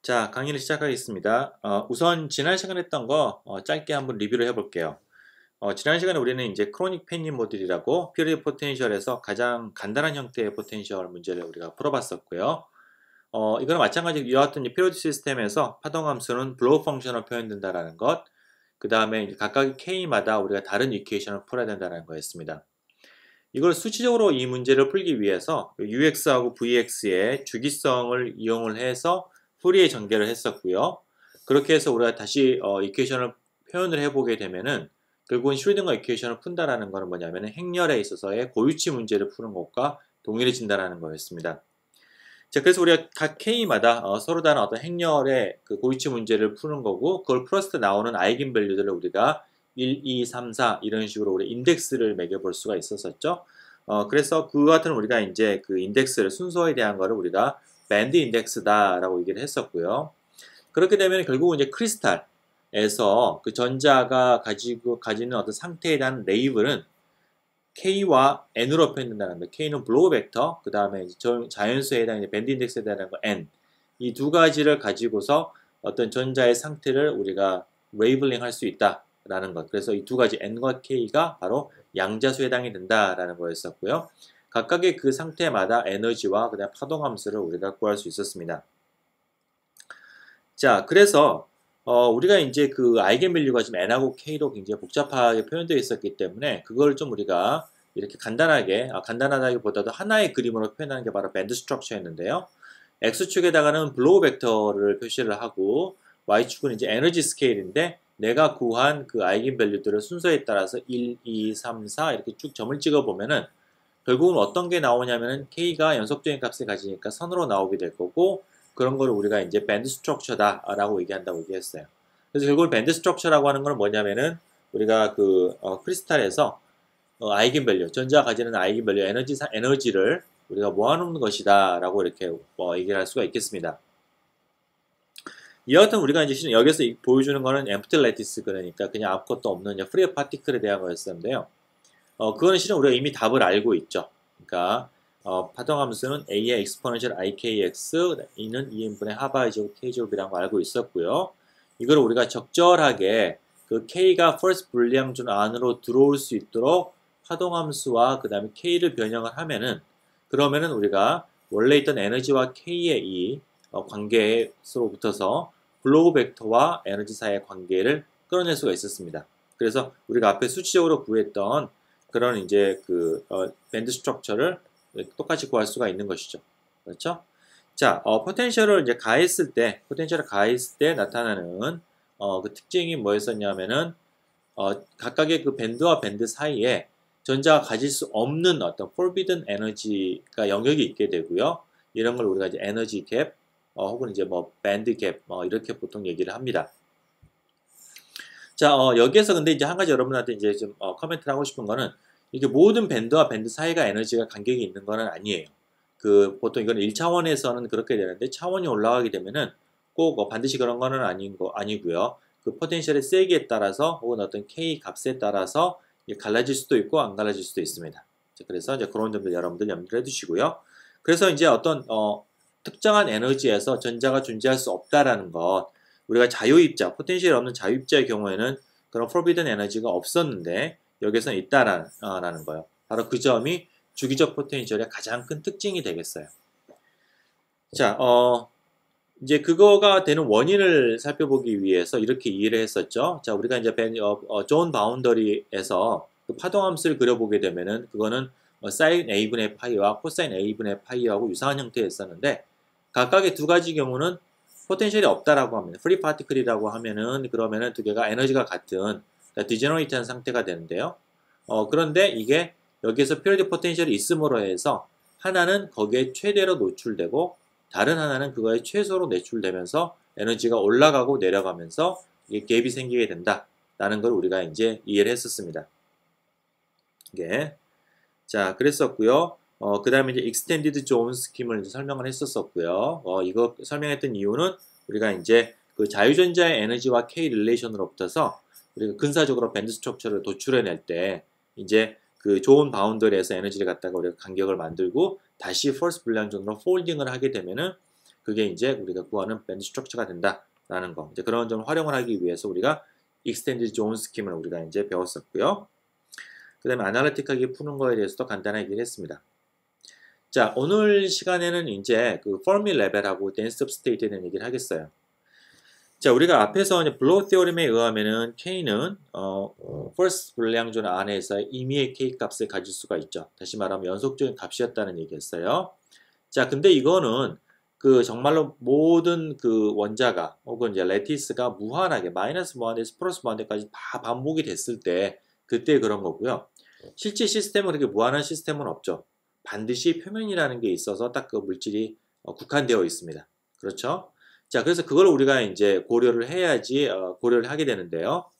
자, 강의를 시작하겠습니다. 어, 우선 지난 시간에 했던 거 어, 짧게 한번 리뷰를 해볼게요. 어, 지난 시간에 우리는 이제 Kronig-Penney 모델이라고 periodic 포텐셜에서 가장 간단한 형태의 포텐셜 문제를 우리가 풀어봤었고요. 어, 이거는 마찬가지로 이와 같은 periodic 시스템에서 파동 함수는 Bloch function으로 표현된다는 것, 그 다음에 각각의 K마다 우리가 다른 equation을 풀어야 된다는 거였습니다. 이걸 수치적으로 이 문제를 풀기 위해서 UX하고 VX의 주기성을 이용을 해서 푸리에 전개를 했었고요. 그렇게 해서 우리가 다시 어, equation을 표현을 해보게 되면은 결국은 슈뢰딩거 equation을 푼다라는 것은 뭐냐면 행렬에 있어서의 고유치 문제를 푸는 것과 동일해진다라는 거였습니다. 자, 그래서 우리가 각 K마다 어, 서로 다른 어떤 행렬의 그 고유치 문제를 푸는 거고 그걸 풀었을 때 나오는 eigenvalue들을 우리가 1, 2, 3, 4 이런 식으로 우리 인덱스를 매겨볼 수가 있었었죠. 어, 그래서 그 같은 우리가 이제 그 인덱스를 순서에 대한 거를 우리가 밴드 인덱스다라고 얘기를 했었고요. 그렇게 되면 결국은 이제 크리스탈에서 그 전자가 가지고 가지는 어떤 상태에 대한 레이블은 K와 N으로 표현된다는 거. K는 Bloch 벡터, 그 다음에 자연수에 해당하는 밴드 인덱스에 해당하는 거 N. 이 두 가지를 가지고서 어떤 전자의 상태를 우리가 labeling 할 수 있다라는 것. 그래서 이 두 가지 N과 K가 바로 양자수에 해당이 된다라는 거였었고요. 각각의 그 상태마다 에너지와 그다음 파동 함수를 우리가 구할 수 있었습니다. 자, 그래서 어, 우리가 이제 그 eigenvalue가 지금 n하고 k로 굉장히 복잡하게 표현되어 있었기 때문에 그걸 좀 우리가 이렇게 간단하게 아, 간단하다기보다도 하나의 그림으로 표현하는 게 바로 band structure였는데요. x축에다가는 Bloch 벡터를 표시를 하고 y축은 이제 에너지 스케일인데 내가 구한 그 eigenvalue들을 순서에 따라서 1, 2, 3, 4 이렇게 쭉 점을 찍어 보면은 결국은 어떤 게 나오냐면은 K가 연속적인 값을 가지니까 선으로 나오게 될 거고 그런 걸 우리가 이제 band structure다라고 얘기한다고 얘기했어요. 그래서 결국 band structure라고 하는 건 뭐냐면은 우리가 그 어, 크리스탈에서 어, eigenvalue, 전자가 가지는 eigenvalue 에너지 에너지를 우리가 모아놓는 것이다라고 이렇게 어, 얘기를 할 수가 있겠습니다. 같은 우리가 이제 여기서 보여주는 거는 empty lattice 그러니까 그냥 아무것도 없는 free particle에 대한 거였었는데요. 어, 그거는 실은 우리가 이미 답을 알고 있죠. 그러니까 어, 파동 함수는 a의 exponential ikx, e는 2m분의 h bar 제곱 k 제곱이라는 거 알고 있었고요. 이걸 우리가 적절하게 그 k가 first Brillouin zone 안으로 들어올 수 있도록 파동 함수와 그 다음에 k를 변형을 하면은 그러면은 우리가 원래 있던 에너지와 k의 이 어, 관계에서부터서 Bloch 벡터와 에너지 사이의 관계를 끌어낼 수가 있었습니다. 그래서 우리가 앞에 수치적으로 구했던 그런 이제 그 어, band structure를 똑같이 구할 수가 있는 것이죠. 그렇죠? 자, 어, 포텐셜을 이제 가했을 때, 포텐셜을 가했을 때 나타나는 어, 그 특징이 뭐였었냐면은 어, 각각의 그 밴드와 밴드 사이에 전자가 가질 수 없는 어떤 forbidden 에너지가 영역이 있게 되고요. 이런 걸 우리가 이제 에너지 갭, 어, 혹은 이제 뭐 밴드 갭, 어, 이렇게 보통 얘기를 합니다. 자, 어, 여기에서 근데 이제 한 가지 여러분한테 이제 좀 어, 커멘트를 하고 싶은 거는 이게 모든 밴드와 밴드 사이가 에너지가 간격이 있는 거는 아니에요. 그 보통 이건 1차원에서는 그렇게 되는데 차원이 올라가게 되면은 꼭 반드시 그런 거는 아닌 거 아니고요. 그 포텐셜의 세기에 따라서 혹은 어떤 K 값에 따라서 갈라질 수도 있고 안 갈라질 수도 있습니다. 그래서 이제 그런 점들 여러분들 염두해 두시고요. 그래서 이제 어떤 어, 특정한 에너지에서 전자가 존재할 수 없다라는 것 우리가 자유입자, 포텐셜이 없는 자유입자의 경우에는 그런 forbidden 에너지가 없었는데 여기서는 있다라는 어, 거예요. 바로 그 점이 주기적 포텐셜의 가장 큰 특징이 되겠어요. 자, 어, 이제 그거가 되는 원인을 살펴보기 위해서 이렇게 이해를 했었죠. 자, 우리가 이제 어, 어, zone boundary에서 그 파동함수를 그려보게 되면은 그거는 어, 사인 a분의 파이와 코사인 a분의 파이하고 유사한 형태였었는데 각각의 두 가지 경우는 포텐셜이 없다라고 하면 free particle이라고 하면은 그러면은 두 개가 에너지가 같은 그러니까 degenerate한 상태가 되는데요. 어, 그런데 이게 여기에서 periodic 포텐셜이 있음으로 해서 하나는 거기에 최대로 노출되고 다른 하나는 그거에 최소로 노출되면서 에너지가 올라가고 내려가면서 이게 갭이 생기게 된다라는 걸 우리가 이제 이해를 했었습니다. 이게 자 그랬었고요. 어, 그 다음에 이제 extended zone scheme을 설명을 했었었고요. 어, 이거 설명했던 이유는 우리가 이제 그 자유전자의 에너지와 K relation으로부터서 우리가 근사적으로 band structure를 도출해낼 때 이제 그 zone boundary에서 에너지를 갖다가 우리가 간격을 만들고 다시 first Brillouin zone으로 folding을 하게 되면은 그게 이제 우리가 구하는 band structure가 된다라는 거. 이제 그런 점을 활용을 하기 위해서 우리가 extended zone scheme을 우리가 이제 배웠었고요. 그 다음에 analytic하게 푸는 거에 대해서도 간단하게 얘기를 했습니다. 자, 오늘 시간에는 이제 그 Fermi level하고 density of states에 대한 얘기를 하겠어요. 자, 우리가 앞에서 이제 Bloch theorem에 의하면은 K는 어, first Brillouin zone 안에서 임의의 K 값을 가질 수가 있죠. 다시 말하면 연속적인 값이었다는 얘기였어요. 자, 근데 이거는 그 정말로 모든 그 원자가 혹은 이제 lattice가 무한하게 마이너스 무한에서 플러스 무한대까지 다 반복이 됐을 때 그때 그런 거고요. 실제 시스템은 그렇게 무한한 시스템은 없죠. 반드시 표면이라는 게 있어서 딱 그 물질이 어, 국한되어 있습니다. 그렇죠? 자, 그래서 그걸 우리가 이제 고려를 해야지 어, 고려를 하게 되는데요.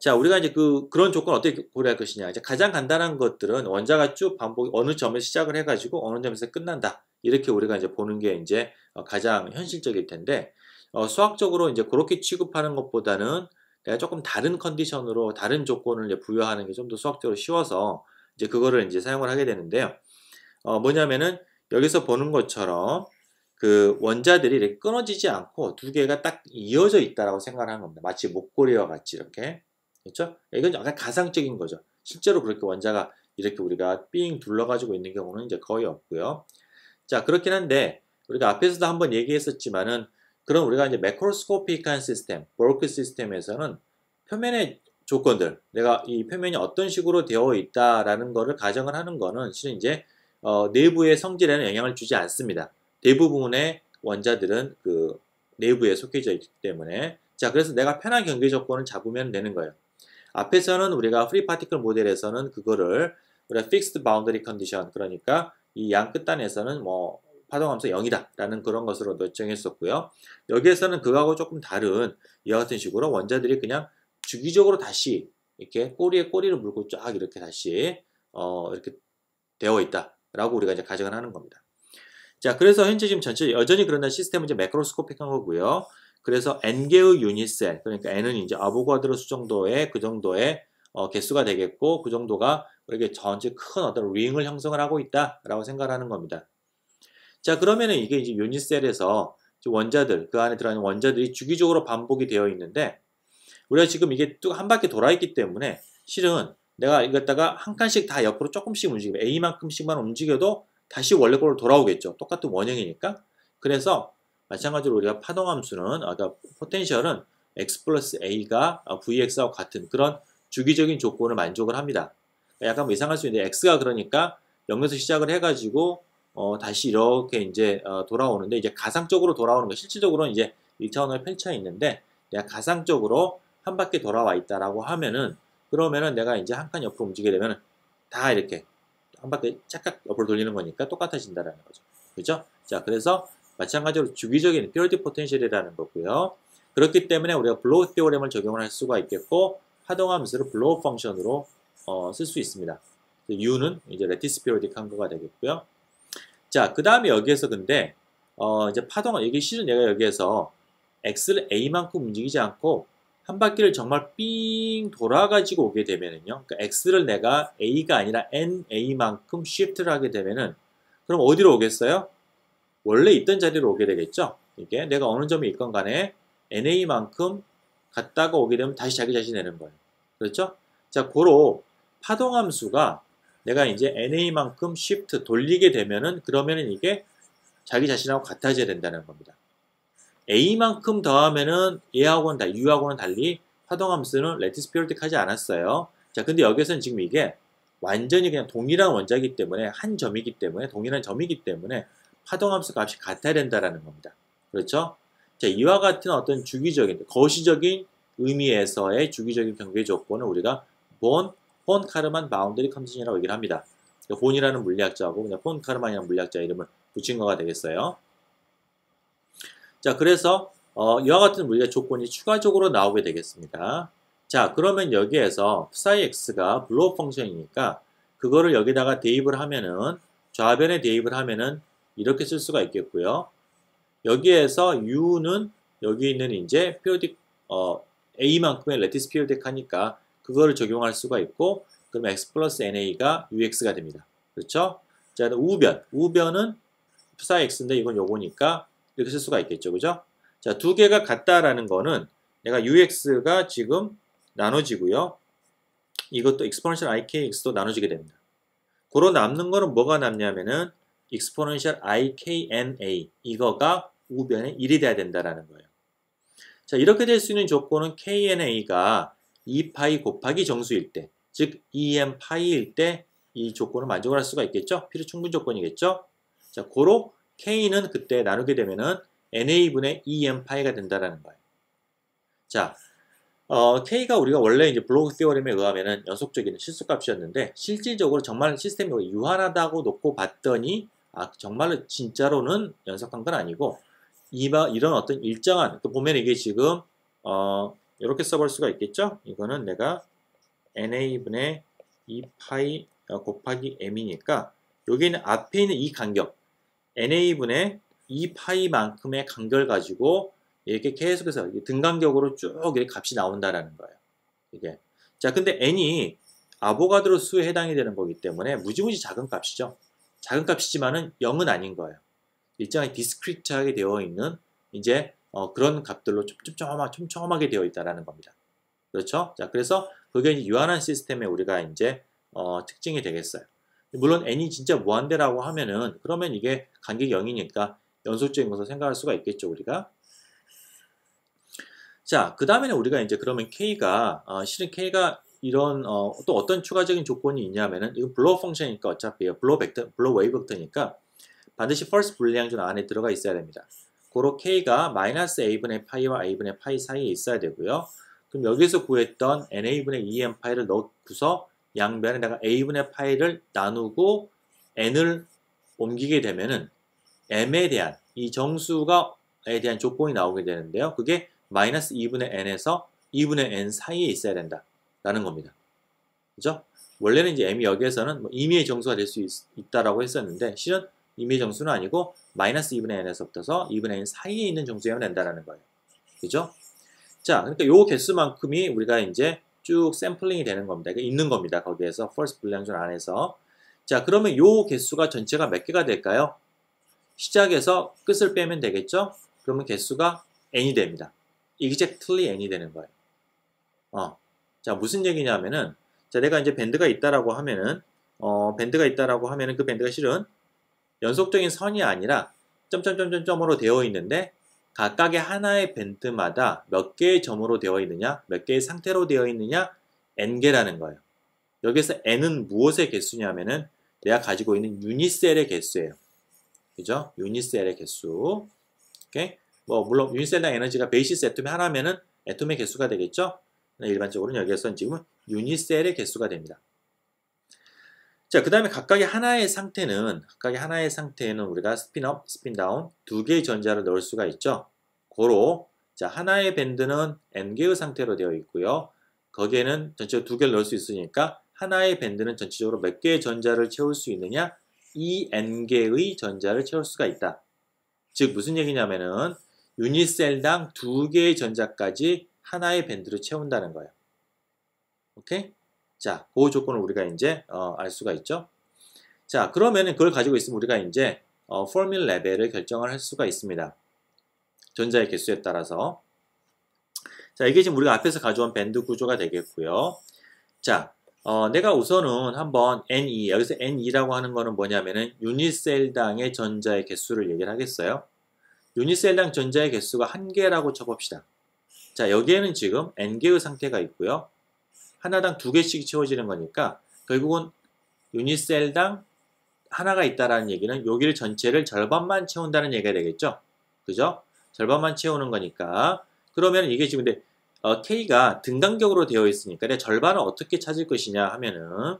자, 우리가 이제 그 그런 조건 어떻게 고려할 것이냐. 이제 가장 간단한 것들은 원자가 쭉 반복 어느 점에 시작을 해가지고 어느 점에서 끝난다. 이렇게 우리가 이제 보는 게 이제 어, 가장 현실적일 텐데 어, 수학적으로 이제 그렇게 취급하는 것보다는 내가 조금 다른 컨디션으로 다른 조건을 부여하는 게 좀 더 수학적으로 쉬워서 이제 그거를 이제 사용을 하게 되는데요. 어, 뭐냐면은 여기서 보는 것처럼 그 원자들이 이렇게 끊어지지 않고 두 개가 딱 이어져 있다라고 생각하는 겁니다. 마치 목걸이와 같이 이렇게. 그렇죠? 이건 약간 가상적인 거죠. 실제로 그렇게 원자가 이렇게 우리가 삥 둘러가지고 있는 경우는 이제 거의 없고요. 자, 그렇긴 한데 우리가 앞에서도 한번 얘기했었지만은 그런 우리가 이제 macroscopic한 시스템, bulk 시스템에서는 표면의 조건들, 내가 이 표면이 어떤 식으로 되어 있다라는 거를 가정을 하는 거는 실은 이제 어, 내부의 성질에는 영향을 주지 않습니다. 대부분의 원자들은 그 내부에 속해져 있기 때문에 자 그래서 내가 편한 경계 조건을 잡으면 되는 거예요. 앞에서는 우리가 free particle 모델에서는 그거를 우리가 fixed boundary condition 그러니까 이 양 끝단에서는 뭐 파동함수 0이다 라는 그런 것으로 정했었고요. 여기에서는 그거하고 조금 다른 이와 같은 식으로 원자들이 그냥 주기적으로 다시 이렇게 꼬리에 꼬리를 물고 쫙 이렇게 다시 어 이렇게 되어 있다라고 우리가 이제 가정을 하는 겁니다. 자, 그래서 현재 지금 전체 여전히 그런다 시스템은 이제 macroscopic한 거고요. 그래서 n개의 unit cell, 그러니까 n은 이제 아보가드로 수 정도의 그 정도의 어, 개수가 되겠고 그 정도가 이렇게 전체 큰 어떤 링을 형성을 하고 있다라고 생각하는 겁니다. 자, 그러면은 이게 이제 유닛셀에서 원자들 그 안에 들어있는 원자들이 주기적으로 반복이 되어 있는데 우리가 지금 이게 또한 바퀴 돌아 있기 때문에 실은 내가 이것다가 한 칸씩 다 옆으로 조금씩 움직이면 A만큼씩만 움직여도 다시 원래 걸로 돌아오겠죠. 똑같은 원형이니까. 그래서 마찬가지로 우리가 파동함수는 아까 포텐셜은 x 플러스 a가 vx와 같은 그런 주기적인 조건을 만족을 합니다. 약간 뭐 이상할 수 있는데 x가 그러니까 0에서 시작을 해가지고 어, 다시 이렇게 이제 어, 돌아오는데 이제 가상적으로 돌아오는 거 실질적으로는 이제 1차원을 펼쳐 있는데 내가 가상적으로 한 바퀴 돌아와 있다라고 하면은 그러면은 내가 이제 한 칸 옆으로 움직이게 되면 다 이렇게 한 바퀴 착각 옆으로 돌리는 거니까 똑같아진다라는 거죠. 그죠? 자, 그래서 마찬가지로 주기적인 periodic potential이라는 거고요. 그렇기 때문에 우리가 Bloch theorem을 적용을 할 수가 있겠고 파동함수를 Bloch function으로 어, 쓸 수 있습니다. U는 이제 lattice periodic한 거가 되겠고요. 자, 그 다음에 여기에서 근데 어, 이제 파동 이게 실은 내가 여기에서 X를 A만큼 움직이지 않고 한 바퀴를 정말 삥 돌아가지고 오게 되면은요. 그러니까 X를 내가 A가 아니라 NA만큼 shift를 하게 되면은 그럼 어디로 오겠어요? 원래 있던 자리로 오게 되겠죠? 이게 내가 어느 점에 있건 간에 NA만큼 갔다가 오게 되면 다시 자기 자신 내는 거예요. 그렇죠? 자, 고로 파동함수가 내가 이제 NA만큼 shift 돌리게 되면은 그러면은 이게 자기 자신하고 같아져야 된다는 겁니다. A만큼 더하면은 얘하고는 달 U하고는 달리 파동함수는 lattice periodic하지 않았어요. 자, 근데 여기서는 지금 이게 완전히 그냥 동일한 원자이기 때문에 한 점이기 때문에 동일한 점이기 때문에 파동함수 값이 같아야 된다라는 겁니다. 그렇죠? 자, 이와 같은 어떤 주기적인 거시적인 의미에서의 주기적인 경계 조건을 우리가 본, 폰 카르만 boundary condition이라고 얘기를 합니다. 본이라는 물리학자하고 그냥 폰 카르만이라는 물리학자 이름을 붙인 거가 되겠어요. 자, 그래서 어, 이와 같은 물리적 조건이 추가적으로 나오게 되겠습니다. 자, 그러면 여기에서 psi x가 Bloch function이니까 그거를 여기다가 대입을 하면은 좌변에 대입을 하면은 이렇게 쓸 수가 있겠고요. 여기에서 u는 여기 있는 이제 periodic 어, a만큼의 lattice periodic 하니까 그거를 적용할 수가 있고 그럼 x 플러스 na가 ux가 됩니다. 그렇죠? 자, 우변. 우변은 psi x인데 이건 요거니까 이렇게 쓸 수가 있겠죠. 그죠? 자, 두 개가 같다라는 거는 내가 UX가 지금 나눠지고요. 이것도 exponential IKX도 나눠지게 됩니다. 고로 남는 거는 뭐가 남냐면은 exponential IKNA 이거가 우변에 1이 돼야 된다라는 거예요. 자, 이렇게 될 수 있는 조건은 KNA가 2파이 곱하기 정수일 때, 즉 2m 파이일 때 이 조건을 만족을 할 수가 있겠죠? 필요 충분 조건이겠죠? 자, 고로 K는 그때 나누게 되면은 NA분의 2m 파이가 된다라는 거예요. 자, 어, K가 우리가 원래 이제 블로그 티어림에 의하면은 연속적인 실수값이었는데 실질적으로 정말 시스템이 유한하다고 놓고 봤더니 아, 정말로 진짜로는 연속한 건 아니고 이바, 이런 어떤 일정한 또 보면 이게 지금 어, 이렇게 써볼 수가 있겠죠? 이거는 내가 NA분의 2파이 어, 곱하기 M이니까 여기는 앞에 있는 이 간격 NA분의 2파이만큼의 간격을 가지고 이렇게 계속해서 등간격으로 쭉 이렇게 값이 나온다라는 거예요. 이게 자 근데 n이 아보가드로 수에 해당이 되는 거기 때문에 무지무지 작은 값이죠. 작은 값이지만은 0은 아닌 거예요. 일정하게 디스크리트하게 되어 있는 이제 어, 그런 값들로 촘촘하게, 촘촘하게 되어 있다라는 겁니다. 그렇죠? 자 그래서 그게 유한한 시스템의 우리가 이제 어, 특징이 되겠어요. 물론 n이 진짜 무한대라고 하면은 그러면 이게 간격이 0이니까 연속적인 것을 생각할 수가 있겠죠 우리가. 자, 그 다음에는 우리가 이제 그러면 K가, 어, 실은 K가 이런, 어, 또 어떤 추가적인 조건이 있냐면은, 이건 Bloch function이니까 어차피 Bloch 벡터, Bloch wave vector니까 반드시 first Brillouin zone 안에 들어가 있어야 됩니다. 고로 K가 마이너스 A분의 파이와 A분의 파이 사이에 있어야 되고요. 그럼 여기서 구했던 NA분의 2M 파이를 넣고서 양변에 내가 A분의 파이를 나누고 N을 옮기게 되면은 M에 대한 이 정수가에 대한 조건이 나오게 되는데요. 그게 마이너스 2분의 n에서 2분의 n 사이에 있어야 된다라는 겁니다. 그죠? 원래는 이제 m이 여기에서는 뭐 임의의 정수가 될 수 있다라고 했었는데 실은 임의의 정수는 아니고 마이너스 2분의 n에서부터서 2분의 n 사이에 있는 정수여야 된다라는 거예요. 그죠? 자, 그러니까 요 개수만큼이 우리가 이제 쭉 샘플링이 되는 겁니다. 있는 겁니다. 거기에서 first 불량준 안에서. 자, 그러면 요 개수가 전체가 몇 개가 될까요? 시작해서 끝을 빼면 되겠죠? 그러면 개수가 n이 됩니다. exactly n이 되는 거예요. 어. 자, 무슨 얘기냐면은, 자, 내가 이제 밴드가 있다라고 하면은, 어, 밴드가 있다라고 하면은 그 밴드가 실은 연속적인 선이 아니라 점점점점점으로 되어 있는데 각각의 하나의 밴드마다 몇 개의 점으로 되어 있느냐, 몇 개의 상태로 되어 있느냐, n개라는 거예요. 여기서 n은 무엇의 개수냐면은 내가 가지고 있는 유니셀의 개수예요. 그죠? 유니셀의 개수. 오케이? 뭐 물론 unit cell당 에너지가 basis atom이 하나면은 atom의 개수가 되겠죠. 일반적으로는 여기에서는 지금 unit cell의 개수가 됩니다. 자, 그 다음에 각각의 하나의 상태는 각각의 하나의 상태에는 우리가 spin up, spin down 두 개의 전자를 넣을 수가 있죠. 고로 자 하나의 밴드는 n개의 상태로 되어 있고요. 거기에는 전체적으로 두 개를 넣을 수 있으니까 하나의 밴드는 전체적으로 몇 개의 전자를 채울 수 있느냐? 2n개의 전자를 채울 수가 있다. 즉 무슨 얘기냐면은 유니셀당 두 개의 전자까지 하나의 밴드로 채운다는 거예요. 오케이? 자, 그 조건을 우리가 이제 어, 알 수가 있죠. 자, 그러면 그걸 가지고 있으면 우리가 이제 어, 포밀 레벨을 결정을 할 수가 있습니다. 전자의 개수에 따라서. 자, 이게 지금 우리가 앞에서 가져온 밴드 구조가 되겠고요. 자, 어, 내가 우선은 한번 N2, 여기서 N2라고 하는 거는 뭐냐면은 유니셀당의 전자의 개수를 얘기를 하겠어요. 유니셀당 전자의 개수가 한 개라고 쳐봅시다. 자, 여기에는 지금 n개의 상태가 있고요. 하나당 두 개씩 채워지는 거니까 결국은 유니셀당 하나가 있다라는 얘기는 여기를 전체를 절반만 채운다는 얘기가 되겠죠. 그죠? 절반만 채우는 거니까 그러면 이게 지금 근데 어, K가 등간격으로 되어 있으니까 내 절반을 어떻게 찾을 것이냐 하면은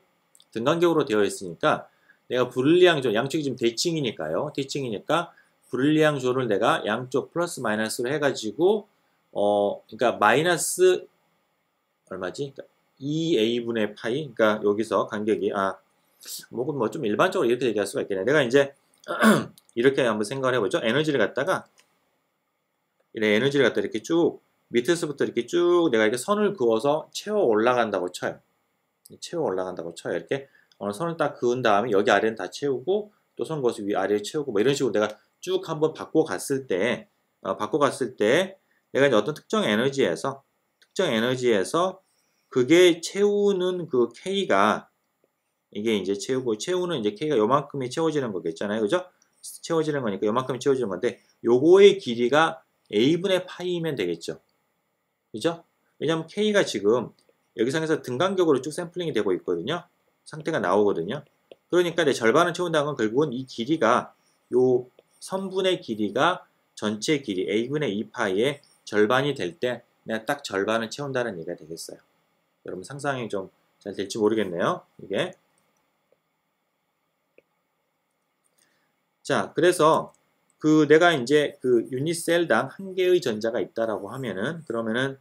등간격으로 되어 있으니까 내가 불리양조 양쪽이 지금 대칭이니까요. 대칭이니까 불리항 조를 내가 양쪽 플러스 마이너스로 해가지고 어 그러니까 마이너스 얼마지? 그러니까 2a분의 파이 그러니까 여기서 간격이 아 뭐좀 뭐 일반적으로 이렇게 얘기할 수가 있겠네. 내가 이제 이렇게 한번 생각을 해보죠. 에너지를 갖다가 이래 에너지를 갖다 이렇게 쭉 밑에서부터 이렇게 쭉 내가 이렇게 선을 그어서 채워 올라간다고 쳐요. 채워 올라간다고 쳐요. 이렇게 어느 선을 딱 그은 다음에 여기 아래는 다 채우고 또 선것을 위 아래에 채우고 뭐 이런 식으로 내가 쭉 한번 바꿔 갔을 때 어, 바꿔 갔을 때 내가 이제 어떤 특정 에너지에서 특정 에너지에서 그게 채우는 그 K가 이게 이제 채우고 채우는 이제 K가 요만큼이 채워지는 거겠잖아요. 그죠? 채워지는 거니까 요만큼이 채워지는 건데 요거의 길이가 A분의 파이면 되겠죠. 그죠? 왜냐면 K가 지금 여기 상에서 등간격으로 쭉 샘플링이 되고 있거든요. 상태가 나오거든요. 그러니까 내 절반을 채운다는 건 결국은 이 길이가 요 선분의 길이가 전체 길이 a분의 2파이의 절반이 될 때 내가 딱 절반을 채운다는 얘기가 되겠어요. 여러분 상상이 좀 잘 될지 모르겠네요. 이게 자 그래서 그 내가 이제 그 유닛셀당 한 개의 전자가 있다라고 하면은 그러면은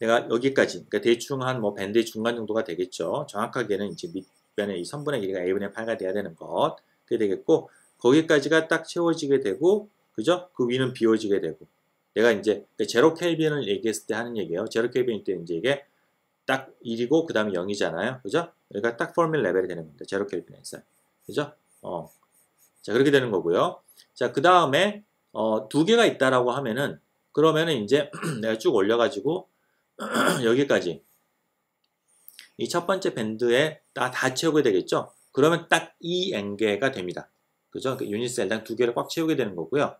내가 여기까지 그러니까 대충 한 뭐 밴드의 중간 정도가 되겠죠. 정확하게는 이제 밑변의 이 선분의 길이가 a분의 8가 돼야 되는 것 그게 되겠고 거기까지가 딱 채워지게 되고 그죠? 그 위는 비워지게 되고 내가 이제 그 제로 켈빈을 얘기했을 때 하는 얘기예요. 제로 켈빈일 때 이제 이게 딱 1이고 그 다음에 0이잖아요. 그죠? 그러니까 딱 포밀 레벨이 되는 겁니다. 제로 켈빈에서. 그죠? 어. 자, 그렇게 되는 거고요. 자, 그 다음에 어, 두 개가 있다라고 하면은 그러면은 이제 내가 쭉 올려가지고 여기까지 이 첫 번째 밴드에 다, 다 채우게 되겠죠? 그러면 딱이 앵게가 됩니다. 그죠? 그 유닛 셀당 두 개를 꽉 채우게 되는 거고요.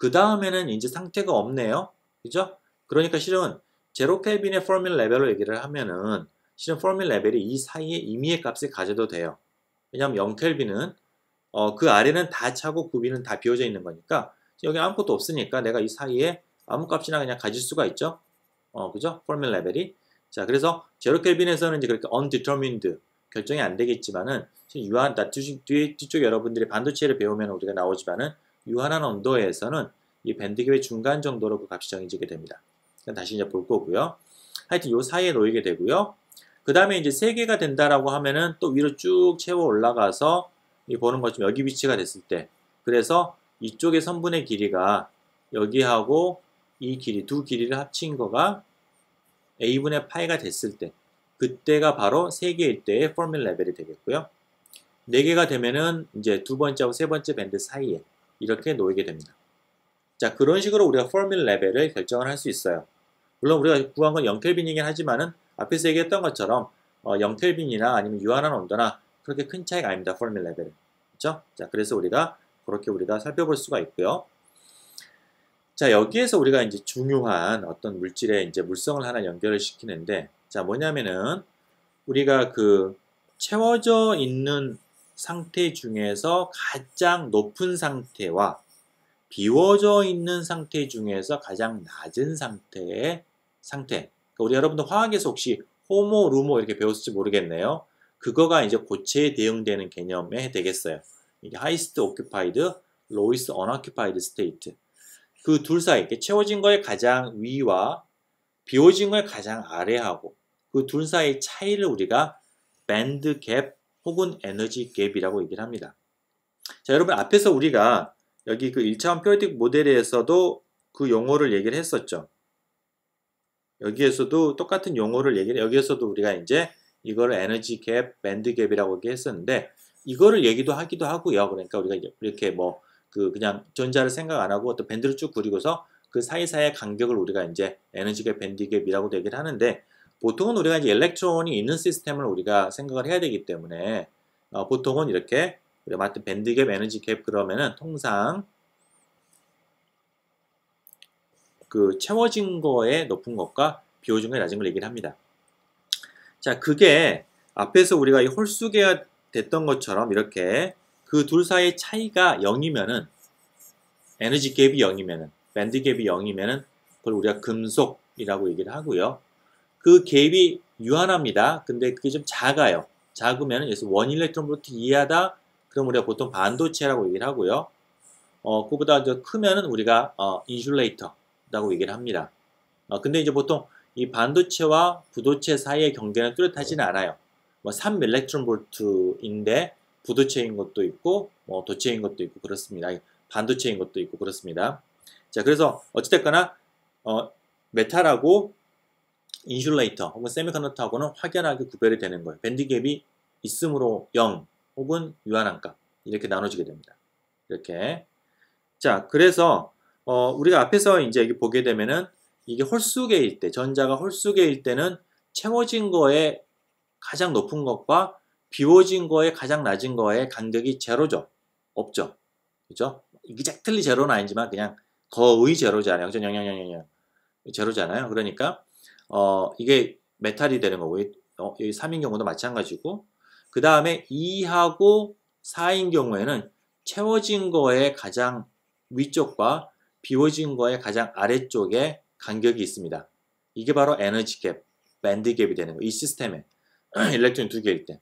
그 다음에는 이제 상태가 없네요. 그죠? 그러니까 실은 제로 켈빈의 포밀 레벨로 얘기를 하면은 실은 포밀 레벨이 이 사이에 임의의 값을 가져도 돼요. 왜냐하면 0 켈빈은 어, 그 아래는 다 차고 그 위는 다 비워져 있는 거니까 여기 아무것도 없으니까 내가 이 사이에 아무 값이나 그냥 가질 수가 있죠. 어, 그죠? 포밀 레벨이. 자, 그래서 제로 켈빈에서는 이제 그렇게 undetermined 결정이 안 되겠지만은 유한 뒤, 뒤, 뒤쪽 여러분들이 반도체를 배우면 우리가 나오지만은 유한한 온도에서는 이 밴드 갭의 중간 정도로 그 값이 정해지게 됩니다. 다시 이제 볼 거고요. 하여튼 요 사이에 놓이게 되고요. 그 다음에 이제 세 개가 된다라고 하면은 또 위로 쭉 채워 올라가서 이 보는 것처럼 여기 위치가 됐을 때 그래서 이쪽의 선분의 길이가 여기하고 이 길이 두 길이를 합친 거가 a분의 파이가 됐을 때 그때가 바로 세 개일 때의 포밀 레벨이 되겠고요. 4개가 되면은 이제 두 번째하고 세 번째 밴드 사이에 이렇게 놓이게 됩니다. 자, 그런 식으로 우리가 포밀 레벨을 결정을 할 수 있어요. 물론 우리가 구한 건 0켈빈이긴 하지만은 앞에서 얘기했던 것처럼 어, 0켈빈이나 아니면 유한한 온도나 그렇게 큰 차이가 아닙니다. 포밀 레벨은. 그렇죠? 자, 그래서 우리가 그렇게 우리가 살펴볼 수가 있고요. 자, 여기에서 우리가 이제 중요한 어떤 물질의 이제 물성을 하나 연결을 시키는데 자, 뭐냐면은 우리가 그 채워져 있는 상태 중에서 가장 높은 상태와 비워져 있는 상태 중에서 가장 낮은 상태의 상태. 그러니까 우리 여러분들 화학에서 혹시 호모, 루모 이렇게 배웠을지 모르겠네요. 그거가 이제 고체에 대응되는 개념에 되겠어요. 이게 highest occupied, lowest unoccupied state. 그둘 사이, 채워진 거의 가장 위와 비워진 거의 가장 아래하고 그 둘 사이 차이를 우리가 band gap 혹은 energy gap이라고 얘기를 합니다. 자, 여러분 앞에서 우리가 여기 그 1차원 periodic 모델에서도 그 용어를 얘기를 했었죠. 여기에서도 똑같은 용어를 얘기를 여기에서도 우리가 이제 이거를 energy gap, band gap이라고 얘기했었는데 이거를 얘기도 하기도 하고요. 그러니까 우리가 이렇게 뭐 그 그냥 전자를 생각 안 하고 어떤 밴드를 쭉 그리고서 그 사이사이의 간격을 우리가 이제 energy gap, band gap이라고 얘기를 하는데 보통은 우리가 이제 일렉트론이 있는 시스템을 우리가 생각을 해야 되기 때문에 어, 보통은 이렇게 우리가 맡은 밴드갭, 에너지갭 그러면은 통상 그 채워진 거에 높은 것과 비워진 거에 낮은 걸 얘기를 합니다. 자, 그게 앞에서 우리가 이 홀수계가 됐던 것처럼 이렇게 그 둘 사이의 차이가 0이면은 에너지 갭이 0이면은 밴드 갭이 0이면은 그걸 우리가 금속이라고 얘기를 하고요. 그 갭이 유한합니다. 근데 그게 좀 작아요. 작으면 그래서 one electron volt 이하다. 그럼 우리가 보통 반도체라고 얘기를 하고요. 어, 그보다 더 크면은 우리가 어, insulator라고 얘기를 합니다. 어, 근데 이제 보통 이 반도체와 부도체 사이의 경계는 뚜렷하지는 않아요. 뭐 3 electron volt인데 부도체인 것도 있고 뭐 도체인 것도 있고 그렇습니다. 반도체인 것도 있고 그렇습니다. 자, 그래서 어찌됐거나 어, 메탈하고 인슐레이터 혹은 세미컨덕터하고는 확연하게 구별이 되는 거예요. 밴드갭이 있으므로 0, 혹은 유한한 값 이렇게 나눠지게 됩니다. 이렇게 자 그래서 어, 우리가 앞에서 이제 여기 보게 되면은 이게 홀수계일 때 전자가 홀수계일 때는 채워진 거에 가장 높은 것과 비워진 거에 가장 낮은 거의 간격이 제로죠. 없죠. 그죠? 이게작틀리 제로는 아니지만 그냥 거의 제로잖아요. 그죠? 영영영영 제로잖아요. 그러니까 어 이게 메탈이 되는 거고 어, 여기 3인 경우도 마찬가지고 그 다음에 2하고 4인 경우에는 채워진 거의 가장 위쪽과 비워진 거의 가장 아래쪽에 간격이 있습니다. 이게 바로 energy gap, band gap이 되는 거예요. 이 시스템에 electron 두 개일 때.